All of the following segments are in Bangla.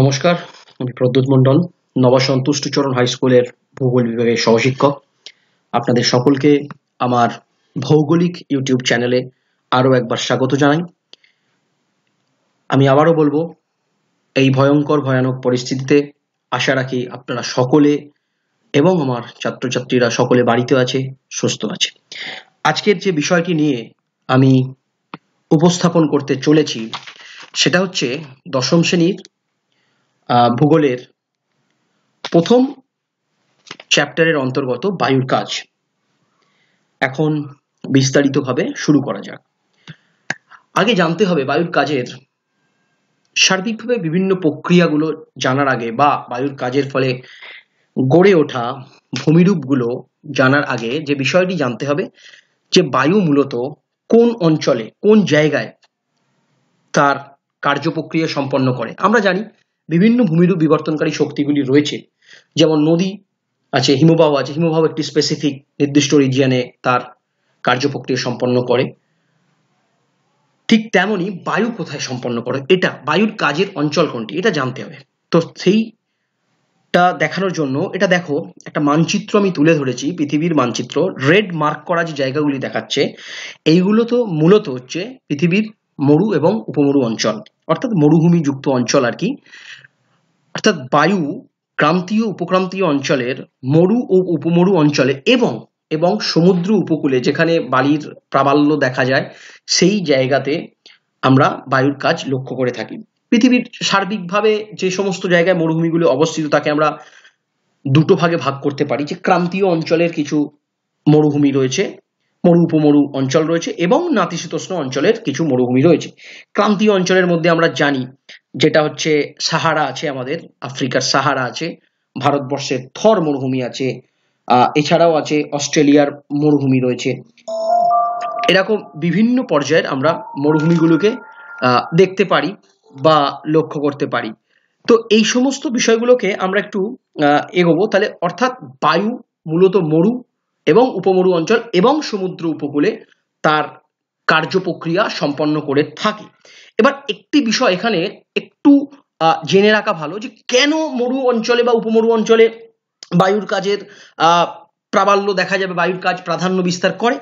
নমস্কার, আমি প্রদ্যুৎ মণ্ডল নবসন্তুষ্টচরণ হাই স্কুলের ভূগোল বিভাগের সহশিক্ষক। আপনাদের সকলকে আমার ভৌগোলিক ইউটিউব চ্যানেলে আরও একবার স্বাগত জানাই। আমি আবারও বলব, এই ভয়ঙ্কর, ভয়ানক পরিস্থিতিতে আশা রাখি আপনারা সকলে এবং আমার ছাত্রছাত্রীরা সকলে বাড়িতে আছে, সুস্থ আছে। আজকের যে বিষয়টি নিয়ে আমি উপস্থাপন করতে চলেছি, সেটা হচ্ছে দশম শ্রেণির ভূগোলের প্রথম চ্যাপ্টারের অন্তর্গত বায়ুর কাজ। এখন বিস্তারিতভাবে শুরু করা যাক। আগে জানতে হবে বায়ুর কাজের সার্বিকভাবে বিভিন্ন প্রক্রিয়াগুলো জানার আগে বা বায়ুর কাজের ফলে গড়ে ওঠা ভূমিরূপগুলো জানার আগে যে বিষয়টি জানতে হবে, যে বায়ু মূলত কোন অঞ্চলে, কোন জায়গায় তার কার্যপ্রক্রিয়া সম্পন্ন করে। আমরা জানি বিভিন্ন ভূমিরূপ বিবর্তনকারী শক্তিগুলি রয়েছে। যেমন নদী আছে, হিমবাহ আছে। হিমবাহ একটি স্পেসিফিক নির্দিষ্ট রিজিয়ানে তার কার্যপ্রক্রিয়া সম্পন্ন করে। ঠিক তেমনি বায়ু কোথায় সম্পন্ন করে? এটা, বায়ুর কাজের অঞ্চল কোনটি? এটা জানতে হবে। তো সেইটা দেখানোর জন্য, এটা দেখো, একটা মানচিত্র আমি তুলে ধরেছি, পৃথিবীর মানচিত্র। রেড মার্ক করা যে জায়গাগুলি দেখাচ্ছে, এইগুলো তো মূলত হচ্ছে পৃথিবীর মরু এবং উপমরু অঞ্চল, অর্থাৎ মরুভূমি যুক্ত অঞ্চল আর কি। অর্থাৎ বায়ু ক্রান্তীয়, উপক্রান্তীয় অঞ্চলের মরু ও উপমরু অঞ্চলে এবং এবং সমুদ্র উপকূলে যেখানে বালির প্রাবল্য দেখা যায়, সেই জায়গাতে আমরা বায়ুর কাজ লক্ষ্য করে থাকি। পৃথিবীর সার্বিকভাবে যে সমস্ত জায়গায় মরুভূমিগুলো অবস্থিত, তাকে আমরা দুটো ভাগে ভাগ করতে পারি। যে ক্রান্তীয় অঞ্চলের কিছু মরুভূমি রয়েছে মরু উপমরু অঞ্চল রয়েছে এবং নাতিশীতোষ্ণ অঞ্চলের কিছু মরুভূমি রয়েছে। ক্রান্তীয় অঞ্চলের মধ্যে আমরা জানি যেটা হচ্ছে সাহারা আছে, আমাদের আফ্রিকার সাহারা আছে, ভারতবর্ষের থর মরুভূমি আছে এছাড়াও আছে অস্ট্রেলিয়ার মরুভূমি রয়েছে। এরকম বিভিন্ন পর্যায়ের আমরা মরুভূমিগুলোকে দেখতে পারি বা লক্ষ্য করতে পারি। তো এই সমস্ত বিষয়গুলোকে আমরা একটু এগোবো। তাহলে অর্থাৎ বায়ু মূলত মরু এবং উপমরু অঞ্চল এবং সমুদ্র উপকূলে তার কার্যপ্রক্রিয়া সম্পন্ন করে থাকে। এবার একটি বিষয় এখানে একটু জেনে রাখা ভালো যে কেন মরু অঞ্চলে বা উপমরু অঞ্চলে বায়ুর কাজের প্রাবল্য দেখা যাবে, বায়ুর কাজ প্রাধান্য বিস্তার করে।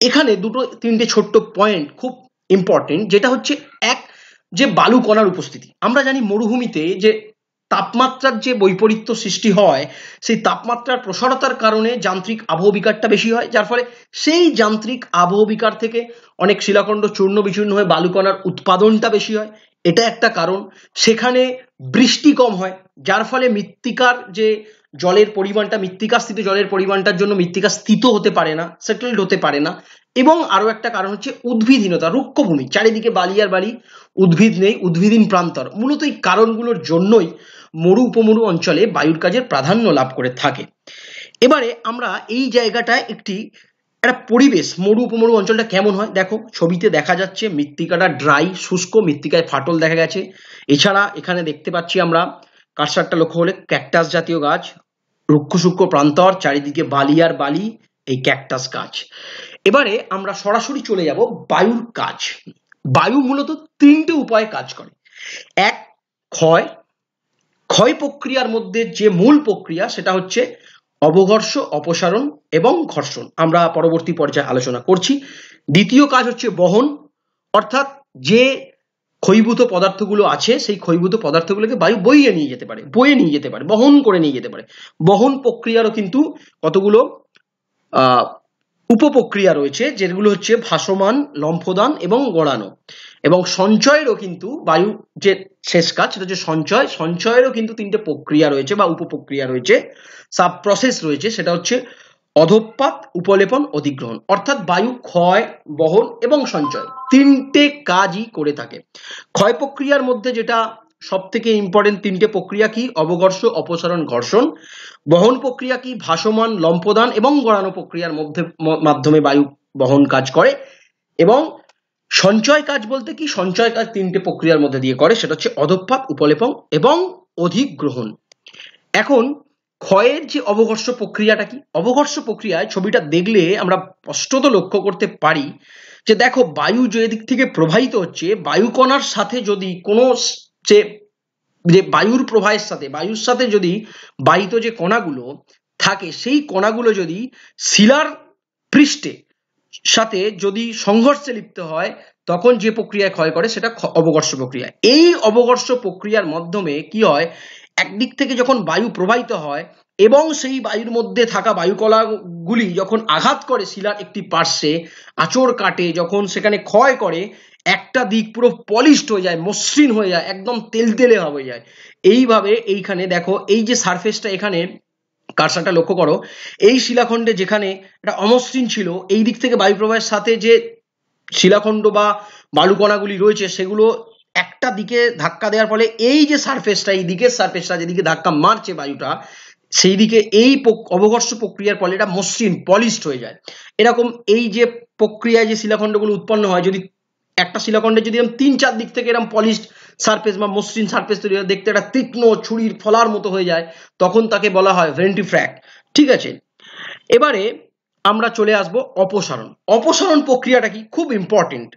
এখানে দুটো, তিনটে ছোট্ট পয়েন্ট খুব ইম্পর্টেন্ট যেটা হচ্ছে এক, যে বালু কণার উপস্থিতি। আমরা জানি মরুভূমিতে যে তাপমাত্রার যে বৈপরীত্য সৃষ্টি হয়, সেই তাপমাত্রার প্রসারতার কারণে যান্ত্রিক আবহবিকারটা বেশি হয়। যার ফলে সেই যান্ত্রিক আবহবিকার থেকে অনেক শিলাখণ্ড চূর্ণ বিচূর্ণ হয়ে বালুকণার উৎপাদনটা বেশি হয়। এটা একটা কারণ। সেখানে বৃষ্টি কম হয়, যার ফলে মৃত্তিকার যে জলের পরিমাণটা মৃত্তিকা স্থিত জলের পরিমাণটার জন্য মৃত্তিকা স্থিত হতে পারে না সেটেলড হতে পারে না। এবং আরও একটা কারণ হচ্ছে উদ্ভিদহীনতা, রুক্ষভূমি। চারিদিকে বালি আর বালি উদ্ভিদ নেই, উদ্ভিদহীন প্রান্তর। মূলত এই কারণগুলোর জন্যই মরু উপমরু অঞ্চলে বায়ুর কাজের প্রাধান্য লাভ করে থাকে। এবারে আমরা এই জায়গাটায় একটি, একটা পরিবেশ, মরু উপমরু অঞ্চলটা কেমন হয়? দেখো, ছবিতে দেখা যাচ্ছে মৃত্তিকাটা ড্রাই, শুষ্ক মৃত্তিকায় ফাটল দেখা গেছে। এছাড়া এখানে দেখতে পাচ্ছি আমরা, কারসারটা লক্ষ্য হলে ক্যাকটাস জাতীয় গাছ, রুক্ষ সূক্ষ্ম প্রান্তর, চারিদিকে বালি আর বালি, এই ক্যাকটাস গাছ। এবারে আমরা সরাসরি চলে যাব বায়ুর কাজ। বায়ু মূলত তিনটে উপায়ে কাজ করে। এক, ক্ষয় ক্ষয় প্রক্রিয়ার মধ্যে যে মূল প্রক্রিয়া, সেটা হচ্ছে অবঘর্ষ, অপসারণ এবং ঘর্ষণ। আমরা পরবর্তী পর্যায়ে আলোচনা করছি। দ্বিতীয় কাজ হচ্ছে বহন। অর্থাৎ যে ক্ষয়ভূত পদার্থগুলো আছে, সেই ক্ষয়ভূত পদার্থগুলোকে বায়ু বইয়ে নিয়ে যেতে পারে, বয়ে নিয়ে যেতে পারে, বহন করে নিয়ে যেতে পারে। বহন প্রক্রিয়ারও কিন্তু কতগুলো উপপ্রক্রিয়া রয়েছে, যেগুলো হচ্ছে ভাসমান, লম্ফদান এবং গড়ানো। এবং সঞ্চয়েরও কিন্তু বায়ু যে শেষ কাজ, সেটা হচ্ছে সঞ্চয়। সঞ্চয়েরও কিন্তু তিনটে প্রক্রিয়া রয়েছে বা উপপ্রক্রিয়া রয়েছে। সাব প্রসেস রয়েছে, সেটা হচ্ছে অধঃপাত উপলেপন, অধিগ্রহণ। অর্থাৎ বায়ু, ক্ষয়, বহন এবং সঞ্চয় তিনটে কাজই করে থাকে। ক্ষয় প্রক্রিয়ার মধ্যে যেটা সব থেকে ইম্পর্টেন্ট তিনটে প্রক্রিয়া কি? অবঘর্ষ, অপসারণ, ঘর্ষণ। বহন প্রক্রিয়া কি? ভাসমান, লম্পদান এবং গড়ানো প্রক্রিয়ার মধ্যে মাধ্যমে বায়ু বহন কাজ করে এবং সঞ্চয় কাজ বলতে কি? সঞ্চয় কাজ তিনটে প্রক্রিয়ার মধ্যে দিয়ে করে, সেটা হচ্ছে অধঃপাত, উপলেপন এবং অধিগ্রহণ। এখন, ক্ষয়ের যে অবঘর্ষ প্রক্রিয়াটা কি? অবঘর্ষ প্রক্রিয়ায় ছবিটা দেখলে আমরা স্পষ্টত লক্ষ্য করতে পারি যে দেখো, বায়ু যে দিক থেকে প্রবাহিত হচ্ছে, বায়ুকণার সাথে যদি কোনো যে যে বায়ুর প্রবাহের সাথে, বায়ুর সাথে যদি বাহিত যে কণাগুলো থাকে, সেই কণাগুলো যদি শিলার পৃষ্ঠে সাথে যদি সংঘর্ষে লিপ্ত হয়, তখন যে প্রক্রিয়ায় ক্ষয় করে সেটা অবকর্ষ প্রক্রিয়া। এই অবকর্ষ প্রক্রিয়ার মাধ্যমে কি হয়? একদিক থেকে যখন বায়ু প্রবাহিত হয় এবং সেই বায়ুর মধ্যে থাকা বায়ুকলাগুলি যখন আঘাত করে শিলার একটি পার্শ্বে আচর কাটে, যখন সেখানে ক্ষয় করে একটা দিক পুরো পলিশড হয়ে যায়, মসৃণ হয়ে যায়, একদম তেলতেলে হয়ে যায়। এইভাবে এইখানে দেখো, এই যে সারফেসটা এখানে কারসাটা লক্ষ্য করো, এই শিলাখণ্ডে যেখানে একটা অমসৃণ ছিল, এই দিক থেকে বায়ু প্রবাহের সাথে যে শিলাখণ্ড বা বালুকণাগুলি রয়েছে, সেগুলো একটা দিকে ধাক্কা দেওয়ার ফলে এই যে সারফেসটা এই দিকের সারফেসটা যেদিকে ধাক্কা মারছে বায়ুটা, সেই দিকে এই অবঘর্ষ প্রক্রিয়ার ফলে এটা মসৃণ পলিশড হয়ে যায়। এরকম এই যে প্রক্রিয়ায় যে শিলাখণ্ডগুলো উৎপন্ন হয়, যদি একটা শিলাখণ্ডে যদি এরকম তিন চার দিক থেকে এরকম পলিশড সারফেস বা মসৃণ সারফেস তৈরি হয়, দেখতে একটা তীক্ষ্ণ ছুরির ফলার মতো হয়ে যায়, তখন তাকে বলা হয় ভেন্টিফ্র্যাক ঠিক আছে? এবারে আমরা চলে আসব অপসারণ। অপসারণ প্রক্রিয়াটা কি? খুব ইম্পর্টেন্ট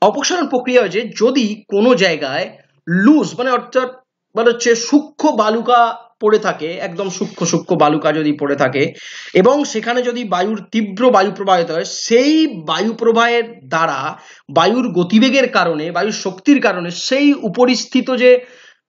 অপসারণ প্রক্রিয়া হচ্ছে যদি কোনো জায়গায় লুজ মানে অর্থাৎ মানে হচ্ছে সূক্ষ্ম বালুকা পড়ে থাকে, একদম সূক্ষ্ম সূক্ষ্ম বালুকা যদি পড়ে থাকে, এবং সেখানে যদি বায়ুর তীব্র বায়ু প্রবাহিত হয়, সেই বায়ু প্রবাহের দ্বারা বায়ুর গতিবেগের কারণে, বায়ুর শক্তির কারণে সেই উপরিস্থিত যে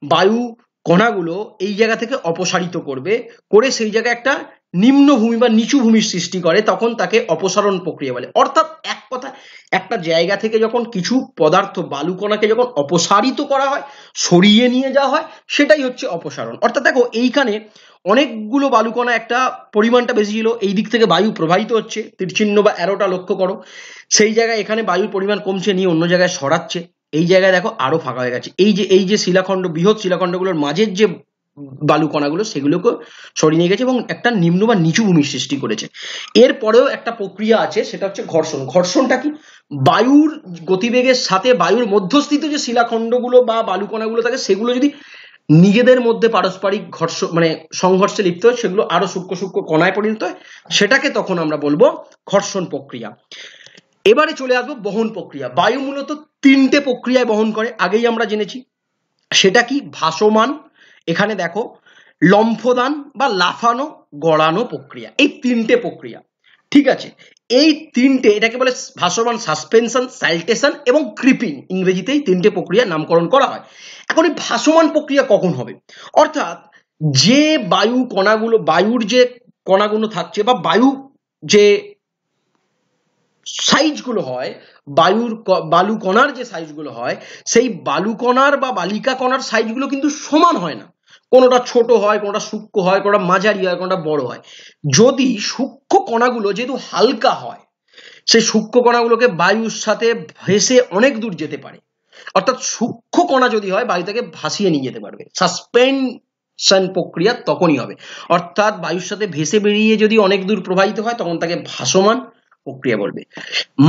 বায়ু কণাগুলো এই জায়গা থেকে অপসারিত করবে, করে সেই জায়গায় একটা নিম্ন ভূমি বা নিচু ভূমির সৃষ্টি করে, তখন তাকে অপসারণ প্রক্রিয়া বলে। অর্থাৎ এক কথা, একটা জায়গা থেকে যখন কিছু পদার্থ বালুকণাকে যখন অপসারিত করা হয়, সরিয়ে নিয়ে যাওয়া হয়, সেটাই হচ্ছে অপসারণ। অর্থাৎ দেখো, এইখানে অনেকগুলো বালুকণা একটা পরিমাণটা বেশি ছিল, এই দিক থেকে বায়ু প্রবাহিত হচ্ছে, তীরচিহ্ন বা অ্যারোটা লক্ষ্য করো। সেই জায়গায় এখানে বায়ুর পরিমাণ কমছে, নিয়ে অন্য জায়গায় সরাচ্ছে। এই জায়গায় দেখো আরও ফাঁকা হয়ে গেছে। এই যে এই যে শিলাখণ্ড, বৃহৎ শিলাখণ্ডগুলোর মাঝের যে বালু কণাগুলো সেগুলোকে সরিয়ে নিয়ে গেছে এবং একটা নিম্ন বা নিচু ভূমির সৃষ্টি করেছে। এরপরেও একটা প্রক্রিয়া আছে, সেটা হচ্ছে ঘর্ষণ। ঘর্ষণটা কি? বায়ুর গতিবেগের সাথে বায়ুর মধ্যস্থিত যে শিলাখণ্ডগুলো বা বালুকণাগুলো থাকে, সেগুলো যদি নিজেদের মধ্যে পারস্পরিক ঘর্ষ মানে সংঘর্ষে লিপ্ত হয়, সেগুলো আরও সূক্ষ্ম সূক্ষ্ম কণায় পরিণত হয়, সেটাকে তখন আমরা বলব ঘর্ষণ প্রক্রিয়া। এবারে চলে আসব বহন প্রক্রিয়া। বায়ু মূলত তিনটে প্রক্রিয়ায় বহন করে, আগেই আমরা জেনেছি। সেটা কি? ভাসমান এখানে দেখো, লম্ফদান বা লাফানো, গড়ানো প্রক্রিয়া, এই তিনটে প্রক্রিয়া, ঠিক আছে? এই তিনটে এটাকে বলে ভাসমান সাসপেনশন স্যালটেশন এবং ক্রিপিং ইংরেজিতে এই তিনটে প্রক্রিয়া নামকরণ করা হয়। এখন এই ভাসমান প্রক্রিয়া কখন হবে? অর্থাৎ যে বায়ু কণাগুলো, বায়ুর যে কণাগুলো থাকছে বা বায়ু যে সাইজগুলো হয় বায়ুর বালু কণার যে সাইজগুলো হয়, সেই বালু কণার বা বালিকা কণার সাইজগুলো কিন্তু সমান হয় না। কোনোটা ছোট হয়, কোনোটা সূক্ষ্ম হয়, কোনোটা মাঝারি হয়, কোনোটা বড় হয়। যদি সূক্ষ্ম কণাগুলো যেহেতু হালকা হয়, সেই সূক্ষ্ম কণাগুলোকে বায়ুর সাথে ভেসে অনেক দূর যেতে পারে। অর্থাৎ সূক্ষ্ম কণা যদি হয় বায়ু তাকে ভাসিয়ে নিয়ে যেতে পারবে। সাসপেনশন প্রক্রিয়া তখনই হবে। অর্থাৎ বায়ুর সাথে ভেসে বেরিয়ে যদি অনেক দূর প্রবাহিত হয়, তখন তাকে ভাসমান প্রক্রিয়া বলবে।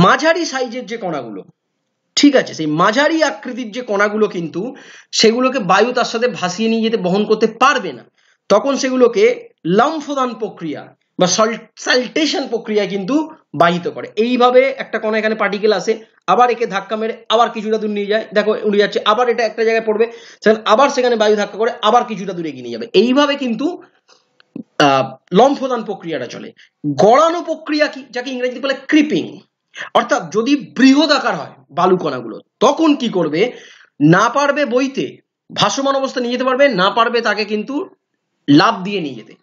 মাঝারি সাইজের যে কণাগুলো, ঠিক আছে, সেই মাঝারি আকৃতির যে কণাগুলো কিন্তু সেগুলোকে বায়ু তার সাথে ভাসিয়ে নিয়ে যেতে বহন করতে পারবে না। তখন সেগুলোকে লম্ফদান প্রক্রিয়া বা সাল্টেশন প্রক্রিয়া কিন্তু বাহিত করে। এইভাবে একটা কণা এখানে পার্টিকেল আসে, আবার একে ধাক্কা মেরে আবার কিছুটা দূর নিয়ে যায়। দেখো, উড়ে যাচ্ছে, আবার এটা একটা জায়গায় পড়বে, সেখানে আবার সেখানে বায়ু ধাক্কা করে আবার কিছুটা দূরে এগিয়ে নিয়ে যাবে। এইভাবে কিন্তু লম্ফদান প্রক্রিয়াটা চলে। গড়ানো প্রক্রিয়া কি, যাকে ইংরেজিতে বলে ক্রিপিং। অর্থাৎ যদি বৃহৎ আকার হয় বালুকণাগুলো, তখন কি করবে? না পারবে বইতে, ভাসমান অবস্থা নিয়ে যেতে পারবে, না পারবে তাকে কিন্তু লাভ দিয়ে নিয়ে যেতে।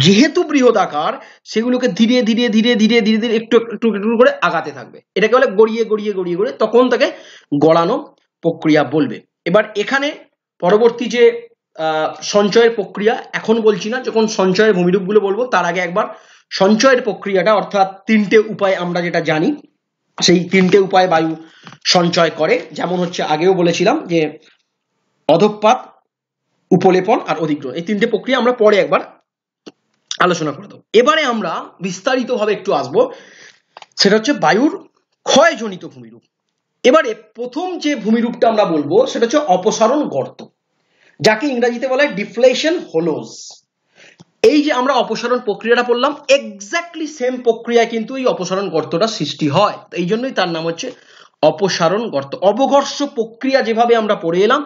যেহেতু বৃহৎ আকার, সেগুলোকে ধীরে ধীরে ধীরে ধীরে ধীরে ধীরে একটু একটু একটু করে আগাতে থাকবে। এটাকে বলে গড়িয়ে গড়িয়ে গড়িয়ে গড়িয়ে তখন তাকে গড়ানো প্রক্রিয়া বলবে। এবার এখানে পরবর্তী যে সঞ্চয়ের প্রক্রিয়া, এখন বলছি না, যখন সঞ্চয়ের ভূমিরূপগুলো বলব, তার আগে একবার সঞ্চয়ের প্রক্রিয়াটা, অর্থাৎ তিনটে উপায় আমরা যেটা জানি, সেই তিনটে উপায় বায়ু সঞ্চয় করে। যেমন হচ্ছে আগেও বলেছিলাম যে, অধপাত, উপলেপন আর অধিগ্রহ। এই তিনটে প্রক্রিয়া আমরা পরে একবার আলোচনা করে দেবো। এবারে আমরা বিস্তারিতভাবে একটু আসব। সেটা হচ্ছে বায়ুর ক্ষয়জনিত ভূমিরূপ। এবারে প্রথম যে ভূমিরূপটা আমরা বলব, সেটা হচ্ছে অপসারণ গর্ত। যাকে ইংরেজিতে বলা ডিফ্লেশন হোলোজ এই যে আমরা অপসারণ প্রক্রিয়াটা পড়লাম এক্স্যাক্টলি সেম প্রক্রিয়ায় কিন্তু এই অপসারণ গর্তটা সৃষ্টি হয়। এই জন্যই তার নাম হচ্ছে অপসারণ গর্ত। অবঘর্ষ প্রক্রিয়া যেভাবে আমরা পড়ে এলাম,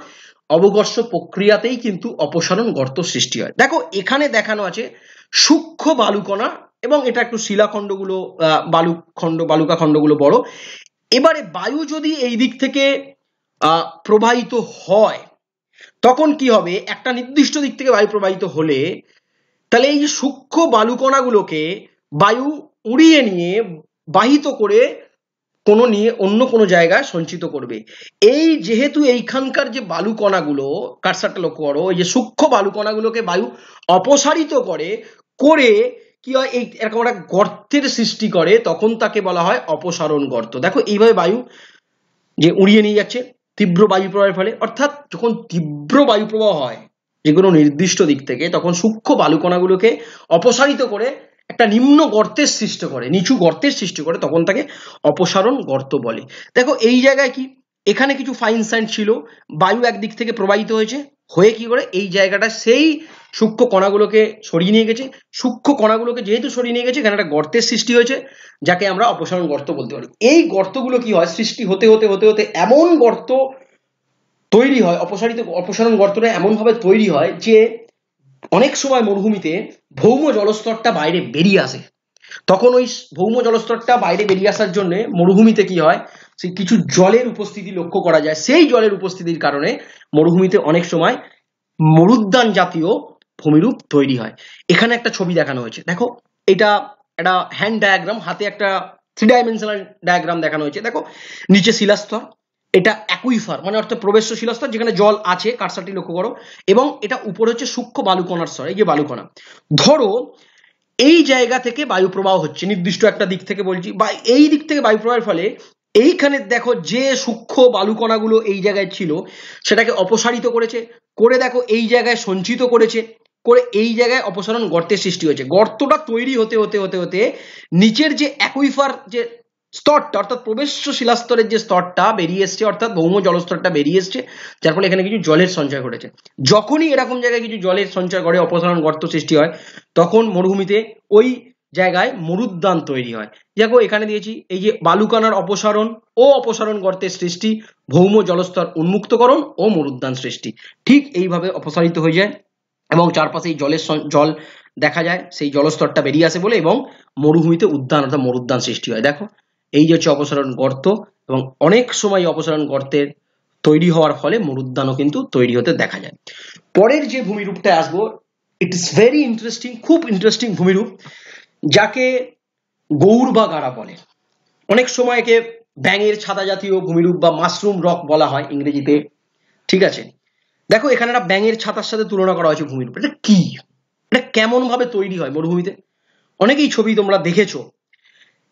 অবঘর্ষ প্রক্রিয়াতেই কিন্তু অপসারণ গর্ত সৃষ্টি হয়। দেখো, এখানে দেখানো আছে সূক্ষ্ম বালুকণা এবং এটা একটু শিলাখণ্ডগুলো বালুখণ্ড বালুকা খণ্ডগুলো বড়। এবারে বায়ু যদি এই দিক থেকে প্রবাহিত হয় তখন কি হবে? একটা নির্দিষ্ট দিক থেকে বায়ু প্রবাহিত হলে তাহলে এই সূক্ষ্ম বালুকণাগুলোকে বায়ু উড়িয়ে নিয়ে বাহিত করে কোনো নিয়ে অন্য কোনো জায়গায় সঞ্চিত করবে। এই যেহেতু এইখানকার যে বালুকণাগুলো, কারসারটা লক্ষ্য করো, এই যে সূক্ষ্ম বালুকণাগুলোকে বায়ু অপসারিত করে করে কি হয়? এই এরকম একটা গর্তের সৃষ্টি করে, তখন তাকে বলা হয় অপসারণ গর্ত। দেখো এইভাবে বায়ু যে উড়িয়ে নিয়ে যাচ্ছে, তীব্র বায়ু প্রবাহের ফলে। অর্থাৎ যখন তীব্র বায়ু প্রবাহ হয় যে কোনো নির্দিষ্ট দিক থেকে, তখন সূক্ষ্ম বালুকণাগুলোকে অপসারিত করে একটা নিম্ন গর্তের সৃষ্টি করে, নিচু গর্তের সৃষ্টি করে, তখন তাকে অপসারণ গর্ত বলে। দেখো, এই জায়গায় কি? এখানে কিছু ফাইন স্যান্ড ছিল, বায়ু একদিক থেকে প্রবাহিত হয়েছে, হয়ে কি করে? এই জায়গাটা সেই সূক্ষ্ম কণাগুলোকে সরিয়ে নিয়ে গেছে। সূক্ষ্ম কণাগুলোকে যেহেতু সরিয়ে নিয়ে গেছে, এখানে একটা গর্তের সৃষ্টি হয়েছে, যাকে আমরা অপসারণ গর্ত বলতে পারি। এই গর্তগুলো কি হয়? সৃষ্টি হতে হতে হতে হতে এমন গর্ত তৈরি হয়, অপসারিত, অপসারণ গর্তটা এমনভাবে তৈরি হয় যে অনেক সময় মরুভূমিতে ভৌম জলস্তরটা বাইরে বেরিয়ে আসে। তখন ওই ভৌম জলস্তরটা বাইরে বেরিয়ে আসার জন্য মরুভূমিতে কি হয়? সেই কিছু জলের উপস্থিতি লক্ষ্য করা যায়। সেই জলের উপস্থিতির কারণে মরুভূমিতে অনেক সময় মরুদ্যান জাতীয় ভূমিরূপ তৈরি হয়। এখানে একটা ছবি দেখানো হয়েছে। দেখো, এটা একটা হ্যান্ড ডায়াগ্রাম হাতে একটা থ্রি ডাইমেনশনাল ডায়াগ্রাম দেখানো হয়েছে। দেখো, নিচে শিলাস্তর এটা অ্যাকুইফার মানে অর্থাৎ প্রবেশ্য শিলাস্তর যেখানে জল আছে, কারসারটি লক্ষ্য করো, এবং এটা উপরে হচ্ছে সূক্ষ্ম বালুকণার স্তর এই যে বালুকণা। ধরো, এই জায়গা থেকে বায়ু প্রবাহ হচ্ছে, নির্দিষ্ট একটা দিক থেকে বলছি, বা এই দিক থেকে বায়ু প্রবাহের ফলে, এইখানে দেখো যে সূক্ষ্ম বালুকণাগুলো এই জায়গায় ছিল, সেটাকে অপসারিত করেছে, করে দেখো এই জায়গায় সঞ্চিত করেছে, করে এই জায়গায় অপসারণ গর্তের সৃষ্টি হয়েছে। গর্তটা তৈরি হতে হতে হতে হতে, নিচের যে অ্যাকুইফার, যে স্তরটা, অর্থাৎ প্রবেশ্য শিলাস্তরের যে স্তরটা বেরিয়ে এসছে, অর্থাৎ ভৌম জলস্তরটা বেরিয়ে এসছে, যার ফলে এখানে কিছু জলের সঞ্চয় ঘটেছে। যখনই এরকম জায়গায় কিছু জলের সঞ্চয় করে অপসারণ গর্ত সৃষ্টি হয়, তখন মরুভূমিতে ওই জায়গায় মরুদ্যান তৈরি হয়। দেখো, এখানে দিয়েছি, এই যে বালুকানার অপসারণ ও অপসারণ গর্তের সৃষ্টি, ভৌম জলস্তর উন্মুক্তকরণ ও মরুদ্যান সৃষ্টি। ঠিক এইভাবে অপসারিত হয়ে যায় এবং চারপাশে এই জলের জল দেখা যায়, সেই জলস্তরটা বেরিয়ে আসে বলে এবং মরুভূমিতে উদ্যান, অর্থাৎ মরুদ্যান সৃষ্টি হয়। দেখো এই যে হচ্ছে অপসারণ গর্ত এবং অনেক সময় অপসারণ গর্তের তৈরি হওয়ার ফলে মরুদ্যানও কিন্তু তৈরি হতে দেখা যায়। পরের যে ভূমিরূপটা আসব ইট ইস ভেরি ইন্টারেস্টিং খুব ইন্টারেস্টিং ভূমিরূপ, যাকে গৌর বা গাড়া বলে। অনেক সময় একে ব্যাঙের ছাতা জাতীয় ভূমিরূপ বা মাশরুম রক বলা হয় ইংরেজিতে। ঠিক আছে? দেখো, এখানে একটা ব্যাঙের ছাতার সাথে তুলনা করা হয়েছে ভূমিরূপ। এটা কি? এটা কেমন ভাবে তৈরি হয় মরুভূমিতে? অনেকেই ছবি তোমরা দেখেছ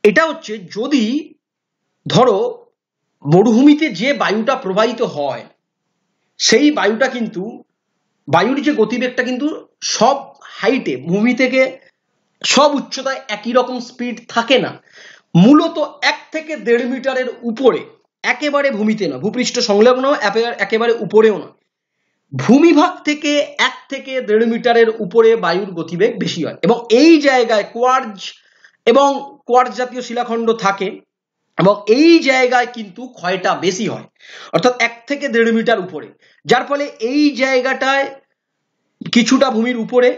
এটা হচ্ছে যদি ধরো মরুভূমিতে যে বায়ুটা প্রবাহিত হয়, সেই বায়ুটা কিন্তু, বায়ুর যে গতিবেগটা কিন্তু সব হাইটে ভূমি থেকে সব উচ্চতায় একই রকম স্পিড থাকে না। মূলত এক থেকে দেড় মিটারের উপরে, একেবারে ভূমিতে না ভূপৃষ্ঠ সংলগ্ন একেবারে- উপরেও না ভূমিভাগ থেকে এক থেকে দেড় মিটারের উপরে বায়ুর গতিবেগ বেশি হয় এবং এই জায়গায় কোয়ার্জ এবং কোয়ার্জ জাতীয় শিলাখণ্ড থাকে এবং এই জায়গায় কিন্তু ক্ষয়টা বেশি হয়, অর্থাৎ এক থেকে দেড় মিটার উপরে। যার ফলে এই জায়গাটায় কিছুটা ভূমির উপরে